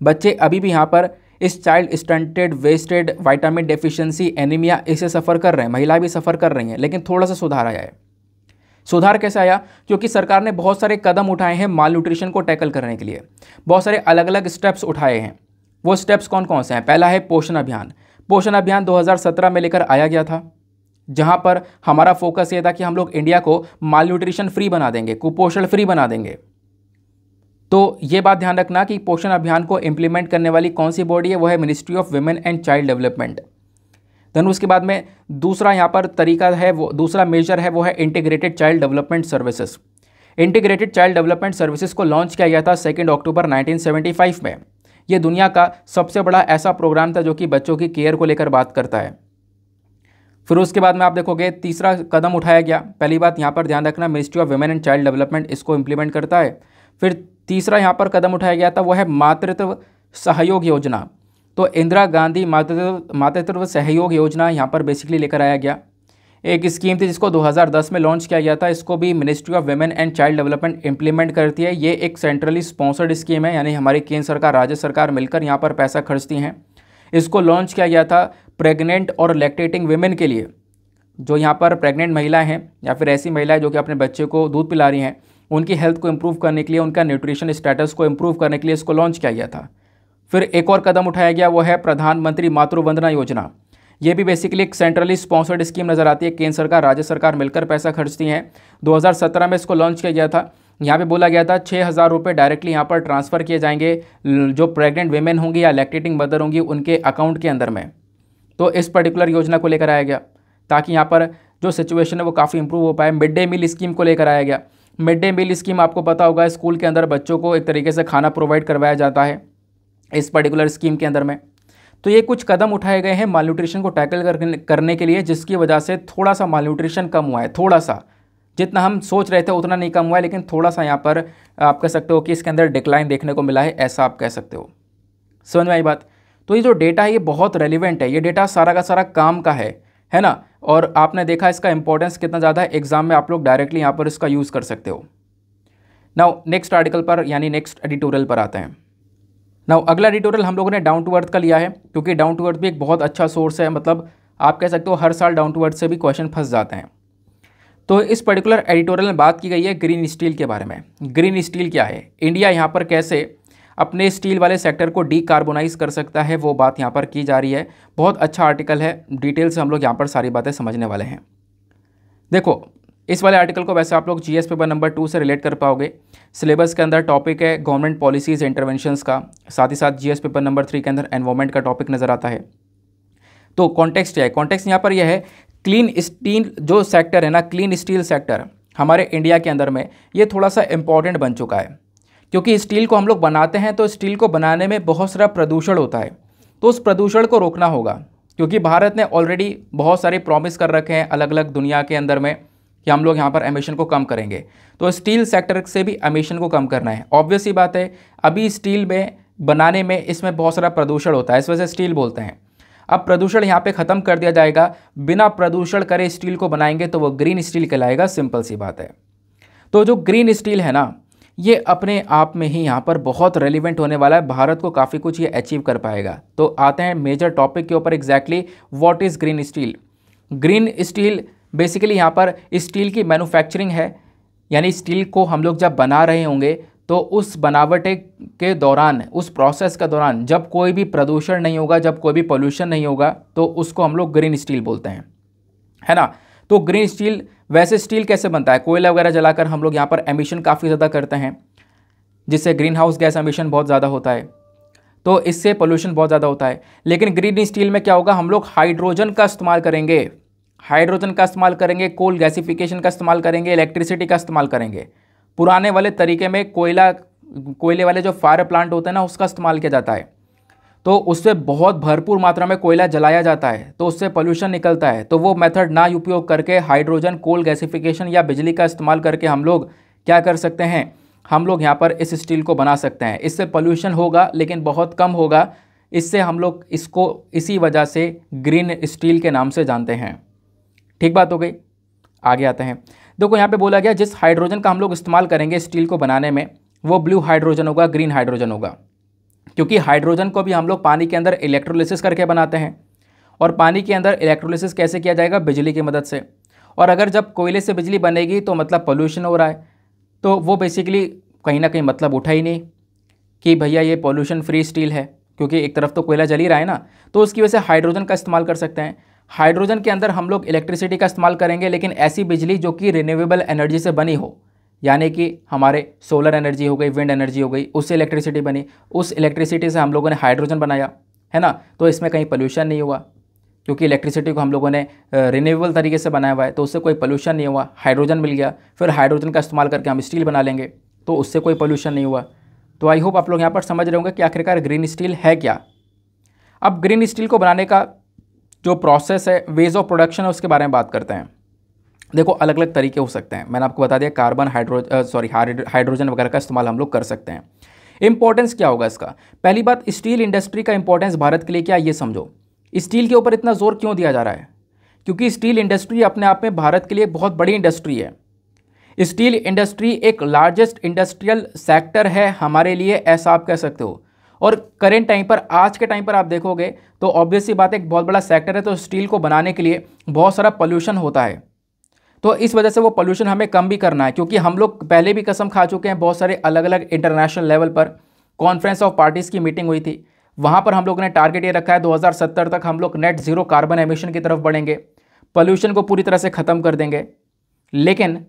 बच्चे अभी भी यहाँ पर इस child stunted wasted vitamin deficiency anaemia इसे सफ़र कर रहे हैं महिलाएँ भी सफ़र कर रही हैं, लेकिन थोड़ा सा सुधार आया है। सुधार कैसे आया? क्योंकि सरकार ने बहुत सारे कदम उठाए हैं माल न्यूट्रिशन को टैकल करने के लिए। बहुत सारे अलग अलग स्टेप्स उठाए हैं। वो स्टेप्स कौन कौन से हैं? पहला है पोषण अभियान। पोषण अभियान 2017 में लेकर आया गया था, जहाँ पर हमारा फोकस ये था कि हम लोग इंडिया को माल न्यूट्रिशन फ्री बना देंगे, कुपोषण फ्री बना देंगे। तो ये बात ध्यान रखना कि पोषण अभियान को इम्प्लीमेंट करने वाली कौन सी बॉडी है? वो है ministry of women and child development then उसके बाद में दूसरा यहाँ पर तरीका है वो, दूसरा मेजर है, वो है integrated child development services integrated child development services को लॉन्च किया गया था सेकेंड अक्टूबर 1975 में. ये दुनिया का सबसे बड़ा ऐसा प्रोग्राम था जो कि बच्चों की केयर को लेकर बात करता है। फिर उसके बाद में आप देखोगे तीसरा कदम उठाया गया। पहली बात यहाँ पर ध्यान रखना ministry of women and child development इसको इम्प्लीमेंट करता है। फिर तीसरा यहाँ पर कदम उठाया गया था, वो है मातृत्व सहयोग योजना। तो इंदिरा गांधी मातृत्व मातृत्व सहयोग योजना यहाँ पर बेसिकली लेकर आया गया। एक स्कीम थी जिसको 2010 में लॉन्च किया गया था, इसको भी ministry of women and child development implement करती है। ये एक सेंट्रली स्पॉन्सर्ड स्कीम है, यानी हमारी केंद्र सरकार, राज्य सरकार मिलकर यहाँ पर पैसा खर्चती हैं। इसको लॉन्च किया गया था प्रेग्नेंट और लैक्टेटिंग वेमेन के लिए, जो यहाँ पर प्रेग्नेंट महिलाएँ हैं, या फिर ऐसी महिलाएँ जो कि अपने बच्चे को दूध पिला रही हैं। उनकी हेल्थ को इम्प्रूव करने के लिए, उनका न्यूट्रिशन स्टेटस को इम्प्रूव करने के लिए इसको लॉन्च किया गया था। फिर एक और कदम उठाया गया, वो है प्रधानमंत्री मातृवंदना योजना। ये भी बेसिकली एक सेंट्रली स्पॉन्सर्ड स्कीम नज़र आती है, केंद्र सरकार, राज्य सरकार मिलकर पैसा खर्चती हैं। 2017 में इसको लॉन्च किया गया था। यहाँ पे बोला गया था छः हज़ार रुपये डायरेक्टली यहाँ पर ट्रांसफ़र किए जाएँगे, जो प्रेग्नेंट वेमेन होंगी या लैक्टेटिंग मदर होंगी उनके अकाउंट के अंदर में। तो इस पर्टिकुलर योजना को लेकर आया गया, ताकि यहाँ पर जो सिचुएशन है वो काफ़ी इंप्रूव हो पाए मिड डे मील स्कीम को लेकर आया गया। मिड डे मील स्कीम आपको पता होगा, स्कूल के अंदर बच्चों को एक तरीके से खाना प्रोवाइड करवाया जाता है इस पर्टिकुलर स्कीम के अंदर में। तो ये कुछ कदम उठाए गए हैं माल न्यूट्रिशन को टैकल करने के लिए, जिसकी वजह से थोड़ा सा माल न्यूट्रिशन कम हुआ है थोड़ा सा जितना हम सोच रहे थे उतना नहीं कम हुआ है, लेकिन थोड़ा सा यहाँ पर आप कह सकते हो कि इसके अंदर डिक्लाइन देखने को मिला है, ऐसा आप कह सकते हो। समझ में आई बात? तो ये जो डेटा है, ये बहुत रेलिवेंट है। ये डेटा सारा का सारा काम का है है ना? और आपने देखा इसका इंपॉर्टेंस कितना ज़्यादा है? एग्ज़ाम में आप लोग डायरेक्टली यहाँ पर इसका यूज़ कर सकते हो। नाउ नेक्स्ट आर्टिकल पर, यानी नेक्स्ट एडिटोरियल पर आते हैं। नाउ अगला एडिटोरियल हम लोगों ने डाउन टू अर्थ का लिया है, क्योंकि डाउन टू अर्थ भी एक बहुत अच्छा सोर्स है मतलब आप कह सकते हो हर साल डाउन टू अर्थ से भी क्वेश्चन फंस जाते हैं। तो इस पर्टिकुलर एडिटोरियल में बात की गई है ग्रीन स्टील के बारे में। ग्रीन स्टील क्या है? इंडिया यहाँ पर कैसे अपने स्टील वाले सेक्टर को डीकार्बोनाइज कर सकता है, वो बात यहाँ पर की जा रही है। बहुत अच्छा आर्टिकल है डिटेल से हम लोग यहाँ पर सारी बातें समझने वाले हैं। देखो, इस वाले आर्टिकल को वैसे आप लोग जीएस पेपर नंबर टू से रिलेट कर पाओगे। सिलेबस के अंदर टॉपिक है गवर्नमेंट पॉलिसीज़ इंटरवेंशंस का। साथ ही साथ जीएस पेपर नंबर थ्री के अंदर एनवायरमेंट का टॉपिक नज़र आता है। तो कॉन्टेक्स्ट क्या है? कॉन्टेक्स्ट यहाँ पर यह है क्लीन स्टील जो सेक्टर है ना क्लीन स्टील सेक्टर हमारे इंडिया के अंदर में, ये थोड़ा सा इंपॉर्टेंट बन चुका है। क्योंकि स्टील को हम लोग बनाते हैं तो स्टील को बनाने में बहुत सारा प्रदूषण होता है। तो उस प्रदूषण को रोकना होगा, क्योंकि भारत ने ऑलरेडी बहुत सारे प्रॉमिस कर रखे हैं अलग अलग दुनिया के अंदर में कि हम लोग यहाँ पर एमिशन को कम करेंगे। तो स्टील सेक्टर से भी एमिशन को कम करना है। ऑब्वियस ही बात है, अभी स्टील में बनाने में इसमें बहुत सारा प्रदूषण होता है, इस वजह से स्टील बोलते हैं। अब प्रदूषण यहाँ पे ख़त्म कर दिया जाएगा। बिना प्रदूषण करे स्टील को बनाएँगे तो वो ग्रीन स्टील कहलाएगा सिंपल सी बात है। तो जो ग्रीन स्टील है ना ये अपने आप में ही यहाँ पर बहुत रेलिवेंट होने वाला है। भारत को काफ़ी कुछ ये अचीव कर पाएगा। तो आते हैं मेजर टॉपिक के ऊपर exactly what is green steel green steel basically यहाँ पर स्टील की मैन्युफैक्चरिंग है। यानी स्टील को हम लोग जब बना रहे होंगे तो उस बनावटे के दौरान, उस प्रोसेस के दौरान जब कोई भी प्रदूषण नहीं होगा, जब कोई भी पोल्यूशन नहीं होगा तो उसको हम लोग ग्रीन स्टील बोलते हैं। है ना? तो ग्रीन स्टील वैसे स्टील कैसे बनता है? कोयला वगैरह जलाकर हम लोग यहाँ पर एमिशन काफ़ी ज़्यादा करते हैं, जिससे ग्रीन हाउस गैस एमिशन बहुत ज़्यादा होता है। तो इससे पोल्यूशन बहुत ज़्यादा होता है। लेकिन ग्रीन स्टील में क्या होगा? हम लोग हाइड्रोजन का इस्तेमाल करेंगे। हाइड्रोजन का इस्तेमाल करेंगे कोल गैसिफिकेशन का इस्तेमाल करेंगे इलेक्ट्रिसिटी का इस्तेमाल करेंगे। पुराने वाले तरीके में कोयला, कोयले वाले जो फायर प्लांट होते हैं ना, उसका इस्तेमाल किया जाता है। तो उससे बहुत भरपूर मात्रा में कोयला जलाया जाता है तो उससे पोल्यूशन निकलता है। तो वो मेथड ना उपयोग करके हाइड्रोजन कोल गैसिफिकेशन या बिजली का इस्तेमाल करके हम लोग क्या कर सकते हैं? हम लोग यहाँ पर इस स्टील को बना सकते हैं। इससे पोल्यूशन होगा, लेकिन बहुत कम होगा। इससे हम लोग इसको, इसी वजह से ग्रीन स्टील के नाम से जानते हैं। ठीक बात हो गई? आगे आते हैं। देखो, यहाँ पे बोला गया, जिस हाइड्रोजन का हम लोग इस्तेमाल करेंगे स्टील को बनाने में, वो ब्लू हाइड्रोजन होगा ग्रीन हाइड्रोजन होगा। क्योंकि हाइड्रोजन को भी हम लोग पानी के अंदर इलेक्ट्रोलिसिस करके बनाते हैं। और पानी के अंदर इलेक्ट्रोलिसिस कैसे किया जाएगा? बिजली की मदद से। और अगर जब कोयले से बिजली बनेगी तो मतलब पोल्यूशन हो रहा है। तो वो बेसिकली कहीं ना कहीं मतलब उठा ही नहीं कि भैया ये पॉल्यूशन फ्री स्टील है, क्योंकि एक तरफ़ तो कोयला जल ही रहा है ना। तो उसकी वजह से हाइड्रोजन का इस्तेमाल कर सकते हैं। हाइड्रोजन के अंदर हम लोग इलेक्ट्रिसिटी का इस्तेमाल करेंगे, लेकिन ऐसी बिजली जो कि रिन्यूएबल एनर्जी से बनी हो। यानी कि हमारे सोलर एनर्जी हो गई विंड एनर्जी हो गई, उससे इलेक्ट्रिसिटी बनी। उस इलेक्ट्रिसिटी से हम लोगों ने हाइड्रोजन बनाया, है ना? तो इसमें कहीं पोल्यूशन नहीं हुआ, क्योंकि इलेक्ट्रिसिटी को हम लोगों ने रिन्यूएबल तरीके से बनाया हुआ है तो उससे कोई पोल्यूशन नहीं हुआ। हाइड्रोजन मिल गया, फिर हाइड्रोजन का इस्तेमाल करके हम स्टील बना लेंगे तो उससे कोई पोल्यूशन नहीं हुआ। तो आई होप आप लोग यहाँ पर समझ रहे होंगे कि आखिरकार ग्रीन स्टील है क्या। अब ग्रीन स्टील को बनाने का जो प्रोसेस है वेज ऑफ़ प्रोडक्शन है, उसके बारे में बात करते हैं। देखो अलग अलग तरीके हो सकते हैं। मैंने आपको बता दिया, कार्बन, हाइड्रो सॉरी हाइड्रोजन वगैरह का इस्तेमाल हम लोग कर सकते हैं। इंपॉर्टेंस क्या होगा इसका? पहली बात, स्टील इंडस्ट्री का इंपॉर्टेंस भारत के लिए क्या ये समझो। स्टील के ऊपर इतना ज़ोर क्यों दिया जा रहा है? क्योंकि स्टील इंडस्ट्री अपने आप में भारत के लिए बहुत बड़ी इंडस्ट्री है। स्टील इंडस्ट्री एक लार्जेस्ट इंडस्ट्रियल सेक्टर है हमारे लिए, ऐसा आप कह सकते हो। और करेंट टाइम पर, आज के टाइम पर आप देखोगे तो ऑब्वियसली बात एक बहुत बड़ा सेक्टर है तो स्टील को बनाने के लिए बहुत सारा पोल्यूशन होता है। तो इस वजह से वो पोल्यूशन हमें कम भी करना है, क्योंकि हम लोग पहले भी कसम खा चुके हैं बहुत सारे अलग अलग इंटरनेशनल लेवल पर। कॉन्फ्रेंस ऑफ़ पार्टीज़ की मीटिंग हुई थी। वहाँ पर हम लोगों ने टारगेट ये रखा है 2070 तक हम लोग नेट ज़ीरो कार्बन एमिशन की तरफ़ बढ़ेंगे। पोल्यूशन को पूरी तरह से ख़त्म कर देंगे। लेकिन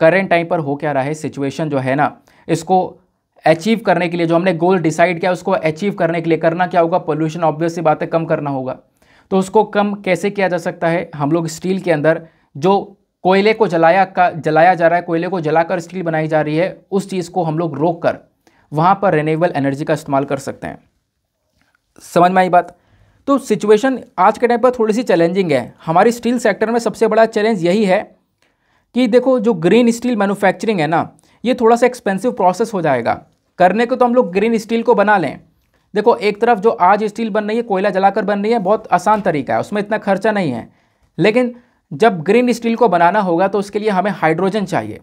करेंट टाइम पर हो क्या रहा है? सिचुएशन जो है ना, इसको अचीव करने के लिए, जो हमने गोल डिसाइड किया, उसको अचीव करने के लिए करना क्या होगा? पोल्यूशन ऑब्वियस सी बातें कम करना होगा। तो उसको कम कैसे किया जा सकता है? हम लोग स्टील के अंदर जो कोयले को जलाया का, जलाया जा रहा है, कोयले को जलाकर स्टील बनाई जा रही है, उस चीज़ को हम लोग रोक कर वहाँ पर रेनेबल एनर्जी का इस्तेमाल कर सकते हैं। समझ में आई बात? तो सिचुएशन आज के टाइम पर थोड़ी सी चैलेंजिंग है। हमारी स्टील सेक्टर में सबसे बड़ा चैलेंज यही है कि देखो, जो ग्रीन स्टील मैन्युफैक्चरिंग है ना, ये थोड़ा सा एक्सपेंसिव प्रोसेस हो जाएगा। करने को तो हम लोग ग्रीन स्टील को बना लें। देखो, एक तरफ़ जो आज स्टील बन रही है, कोयला जलाकर बन रही है, बहुत आसान तरीका है, उसमें इतना खर्चा नहीं है। लेकिन जब ग्रीन स्टील को बनाना होगा तो उसके लिए हमें हाइड्रोजन चाहिए।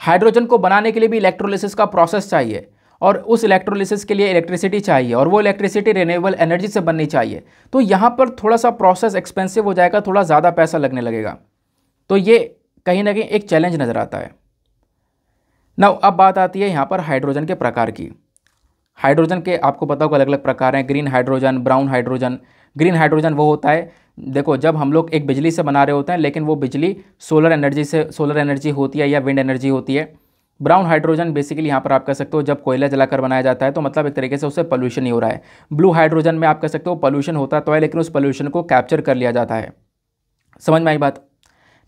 हाइड्रोजन को बनाने के लिए भी इलेक्ट्रोलिसिस का प्रोसेस चाहिए और उस इलेक्ट्रोलिसिस के लिए इलेक्ट्रिसिटी चाहिए और वो इलेक्ट्रिसिटी रिन्यूएबल एनर्जी से बननी चाहिए। तो यहाँ पर थोड़ा सा प्रोसेस एक्सपेंसिव हो जाएगा, थोड़ा ज़्यादा पैसा लगने लगेगा। तो ये कहीं ना कहीं एक चैलेंज नज़र आता है। ना अब बात आती है यहाँ पर हाइड्रोजन के प्रकार की। हाइड्रोजन के, आपको पता होगा अलग अलग प्रकार हैं। Green hydrogen brown hydrogen green hydrogen वो होता है देखो, जब हम लोग एक बिजली से बना रहे होते हैं, लेकिन वो बिजली सोलर एनर्जी से सोलर एनर्जी होती है या विंड एनर्जी होती है ब्राउन हाइड्रोजन बेसिकली यहाँ पर आप कह सकते हो, जब कोयला जलाकर बनाया जाता है तो मतलब एक तरीके से उससे पोल्यूशन नहीं हो रहा है। ब्लू हाइड्रोजन में आप कह सकते हो पोल्यूशन होता तो है, लेकिन उस पोल्यूशन को कैप्चर कर लिया जाता है। समझ में आई बात?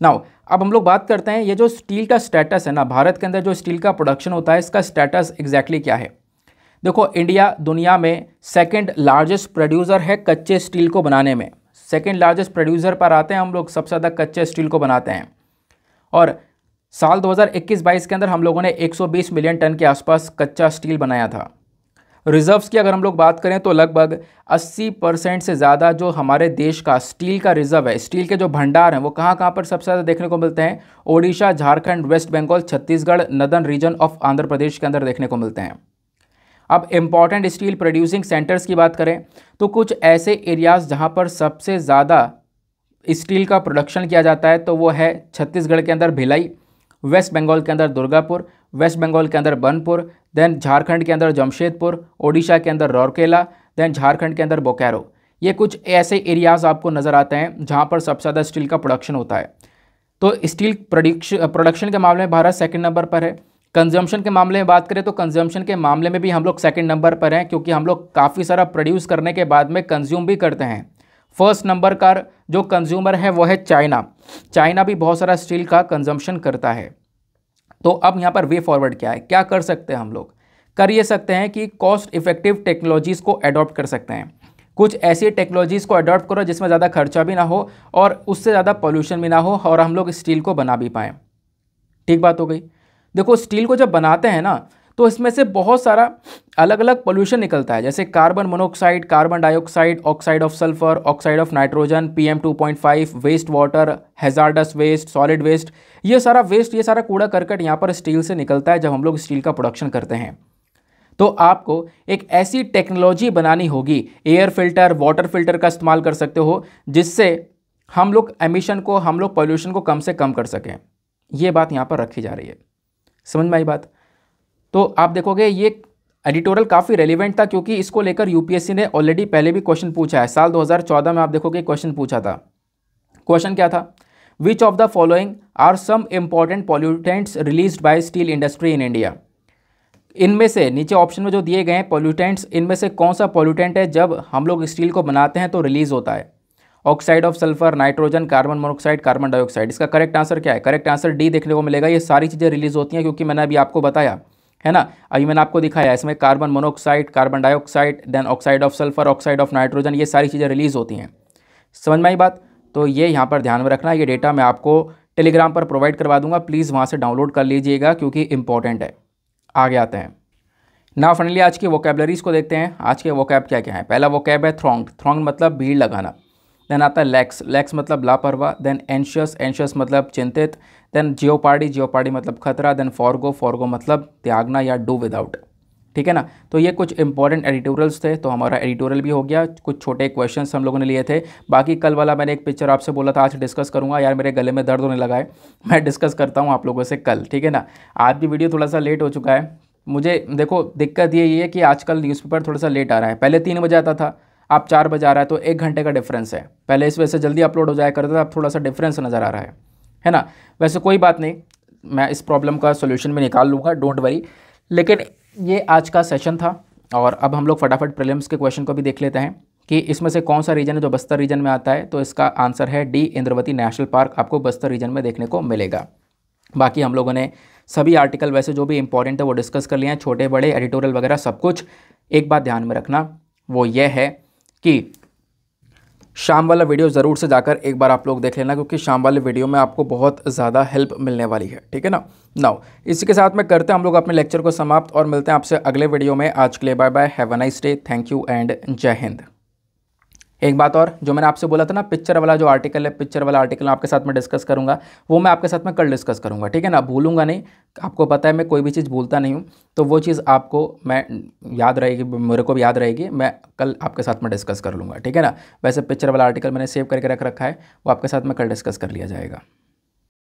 नाउ अब हम लोग बात करते हैं, ये जो स्टील का स्टेटस है ना, भारत के अंदर जो स्टील का प्रोडक्शन होता है, इसका स्टेटस एग्जैक्टली क्या है? देखो इंडिया दुनिया में सेकंड लार्जेस्ट प्रोड्यूसर है कच्चे स्टील को बनाने में। सेकंड लार्जेस्ट प्रोड्यूसर पर आते हैं, हम लोग सबसे ज़्यादा कच्चे स्टील को बनाते हैं। और साल 2021-22 के अंदर हम लोगों ने 120 मिलियन टन के आसपास कच्चा स्टील बनाया था। रिजर्व्स की अगर हम लोग बात करें तो लगभग 80 परसेंट से ज़्यादा जो हमारे देश का स्टील का रिज़र्व है, स्टील के जो भंडार हैं, वो कहाँ कहाँ पर सबसे ज़्यादा देखने को मिलते हैं? Odisha, Jharkhand, West Bengal, Chhattisgarh, northern region of Andhra Pradesh के अंदर देखने को मिलते हैं। अब इंपॉर्टेंट स्टील प्रोड्यूसिंग सेंटर्स की बात करें तो कुछ ऐसे एरियाज़ जहाँ पर सबसे ज़्यादा स्टील का प्रोडक्शन किया जाता है तो वो है छत्तीसगढ़ के अंदर भिलाई वेस्ट बंगाल के अंदर दुर्गापुर वेस्ट बंगाल के अंदर बनपुर देन झारखंड के अंदर जमशेदपुर, ओडिशा के अंदर रौरकेला देन झारखंड के अंदर बोकारो। ये कुछ ऐसे एरियाज़ आपको नज़र आते हैं जहाँ पर सबसे ज़्यादा स्टील का प्रोडक्शन होता है। तो स्टील प्रोडक्शन के मामले में भारत सेकेंड नंबर पर है। कंजम्पशन के मामले में बात करें तो कंजम्पशन के मामले में भी हम लोग सेकंड नंबर पर हैं, क्योंकि हम लोग काफ़ी सारा प्रोड्यूस करने के बाद में कंज्यूम भी करते हैं। फ़र्स्ट नंबर का जो कंज्यूमर है, वो है चाइना चाइना भी बहुत सारा स्टील का कंजम्पशन करता है। तो अब यहाँ पर वे फॉरवर्ड क्या है? क्या कर सकते हैं हम लोग? कर ये सकते हैं कि कॉस्ट इफ़ेक्टिव टेक्नोलॉजीज़ को अडॉप्ट कर सकते हैं। कुछ ऐसी टेक्नोलॉजीज़ को अडॉप्ट करो जिसमें ज़्यादा खर्चा भी ना हो और उससे ज़्यादा पोल्यूशन भी ना हो और हम लोग स्टील को बना भी पाएँ। ठीक बात हो गई। देखो स्टील को जब बनाते हैं ना तो इसमें से बहुत सारा अलग अलग पोल्यूशन निकलता है। जैसे carbon monoxide carbon dioxide oxide of sulphur oxide of nitrogen P M two point five waste water hazardous waste solid waste ये सारा वेस्ट ये सारा कूड़ा करकट यहाँ पर स्टील से निकलता है जब हम लोग स्टील का प्रोडक्शन करते हैं। तो आपको एक ऐसी टेक्नोलॉजी बनानी होगी एयर फ़िल्टर वाटर फ़िल्टर का इस्तेमाल कर सकते हो, जिससे हम लोग एमिशन को, हम लोग पॉल्यूशन को कम से कम कर सकें। ये बात यहाँ पर रखी जा रही है। समझ में आई बात? तो आप देखोगे ये एडिटोरियल काफ़ी रेलिवेंट था क्योंकि इसको लेकर यूपीएससी ने ऑलरेडी पहले भी क्वेश्चन पूछा है। साल 2014 में आप देखोगे क्वेश्चन पूछा था। क्वेश्चन क्या था? Which of the following are some important pollutants release by steel industry in India इनमें से नीचे ऑप्शन में जो दिए गए हैं पॉल्यूटेंट्स इनमें से कौन सा पॉल्यूटेंट है जब हम लोग स्टील को बनाते हैं तो रिलीज़ होता है। Oxide of sulphur nitrogen carbon monoxide carbon dioxide इसका करेक्ट आंसर क्या है? करेक्ट आंसर डी देखने को मिलेगा। ये सारी चीज़ें रिलीज़ होती हैं क्योंकि मैंने अभी आपको बताया, है ना? अभी मैंने आपको दिखाया, इसमें carbon monoxide carbon dioxide then oxide of sulphur oxide of nitrogen ये सारी चीज़ें रिलीज़ होती हैं। समझ में आई बात? तो ये यहाँ पर ध्यान में रखना, ये डेटा मैं आपको टेलीग्राम पर प्रोवाइड करवा दूँगा। प्लीज़ वहाँ से डाउनलोड कर लीजिएगा क्योंकि इंपॉर्टेंट है। आगे आते हैं। ना फाइनली आज की वोकेबलरीज को देखते हैं। आज के वोकैब क्या क्या है? पहला वोकैब है थ्रोंग थ्रोंग मतलब भीड़ लगाना। देन आता है लैक्स लैक्स मतलब लापरवाह देन एंशियस एंशियस मतलब चिंतित. देन जियोपार्डी जियोपार्डी मतलब खतरा. देन फॉरगो फॉरगो मतलब त्यागना या डू विदाउट ठीक है ना? तो ये कुछ इंपॉर्टेंट एडिटोरियल्स थे तो हमारा एडिटोरियल भी हो गया। कुछ छोटे क्वेश्चन हम लोगों ने लिए थे। बाकी कल वाला मैंने एक पिक्चर आपसे बोला था, आज डिस्कस करूँगा। यार, मेरे गले में दर्द होने लगा है। मैं डिस्कस करता हूँ आप लोगों से कल। ठीक है ना? आज भी वीडियो थोड़ा सा लेट हो चुका है। मुझे, देखो, दिक्कत ये है कि आजकल न्यूज़पेपर थोड़ा सा लेट आ रहा है। पहले तीन बजे आता था। आप चार बजे आ रहा है तो एक घंटे का डिफरेंस है। पहले इस वजह से जल्दी अपलोड हो जाया करता था, अब थोड़ा सा डिफरेंस नज़र आ रहा है। है ना? वैसे कोई बात नहीं, मैं इस प्रॉब्लम का सोल्यूशन भी निकाल लूँगा डोंट वरी लेकिन ये आज का सेशन था और अब हम लोग फटाफट प्रीलिम्स के क्वेश्चन को भी देख लेते हैं कि इसमें से कौन सा रीजन है जो बस्तर रीजन में आता है। तो इसका आंसर है डी इंद्रवती नेशनल पार्क आपको बस्तर रीजन में देखने को मिलेगा। बाकी हम लोगों ने सभी आर्टिकल वैसे जो भी इंपॉर्टेंट है वो डिस्कस कर लिए हैं, छोटे, बड़े एडिटोरियल वगैरह सब कुछ एक बात ध्यान में रखना, वो ये है कि शाम वाला वीडियो ज़रूर से जाकर एक बार आप लोग देख लेना, क्योंकि शाम वाले वीडियो में आपको बहुत ज़्यादा हेल्प मिलने वाली है, ठीक है ना? नाउ इसी के साथ में करते हैं हम लोग अपने लेक्चर को समाप्त और मिलते हैं आपसे अगले वीडियो में। आज के लिए bye bye have a nice day thank you and जय हिंद। एक बात और, जो मैंने आपसे बोला था ना पिक्चर वाला जो आर्टिकल है पिक्चर वाला आर्टिकल आपके साथ में डिस्कस करूँगा, वो मैं आपके साथ में कल डिस्कस करूँगा, ठीक है ना? भूलूँगा नहीं, आपको पता है मैं कोई भी चीज़ भूलता नहीं हूँ तो वो चीज़ आपको मैं याद रहेगी, मेरे को भी याद रहेगी, मैं कल आपके साथ में डिस्कस कर लूँगा, ठीक है ना? वैसे पिक्चर वाला आर्टिकल मैंने सेव करके रख रखा है, वो आपके साथ में कल डिस्कस कर लिया जाएगा।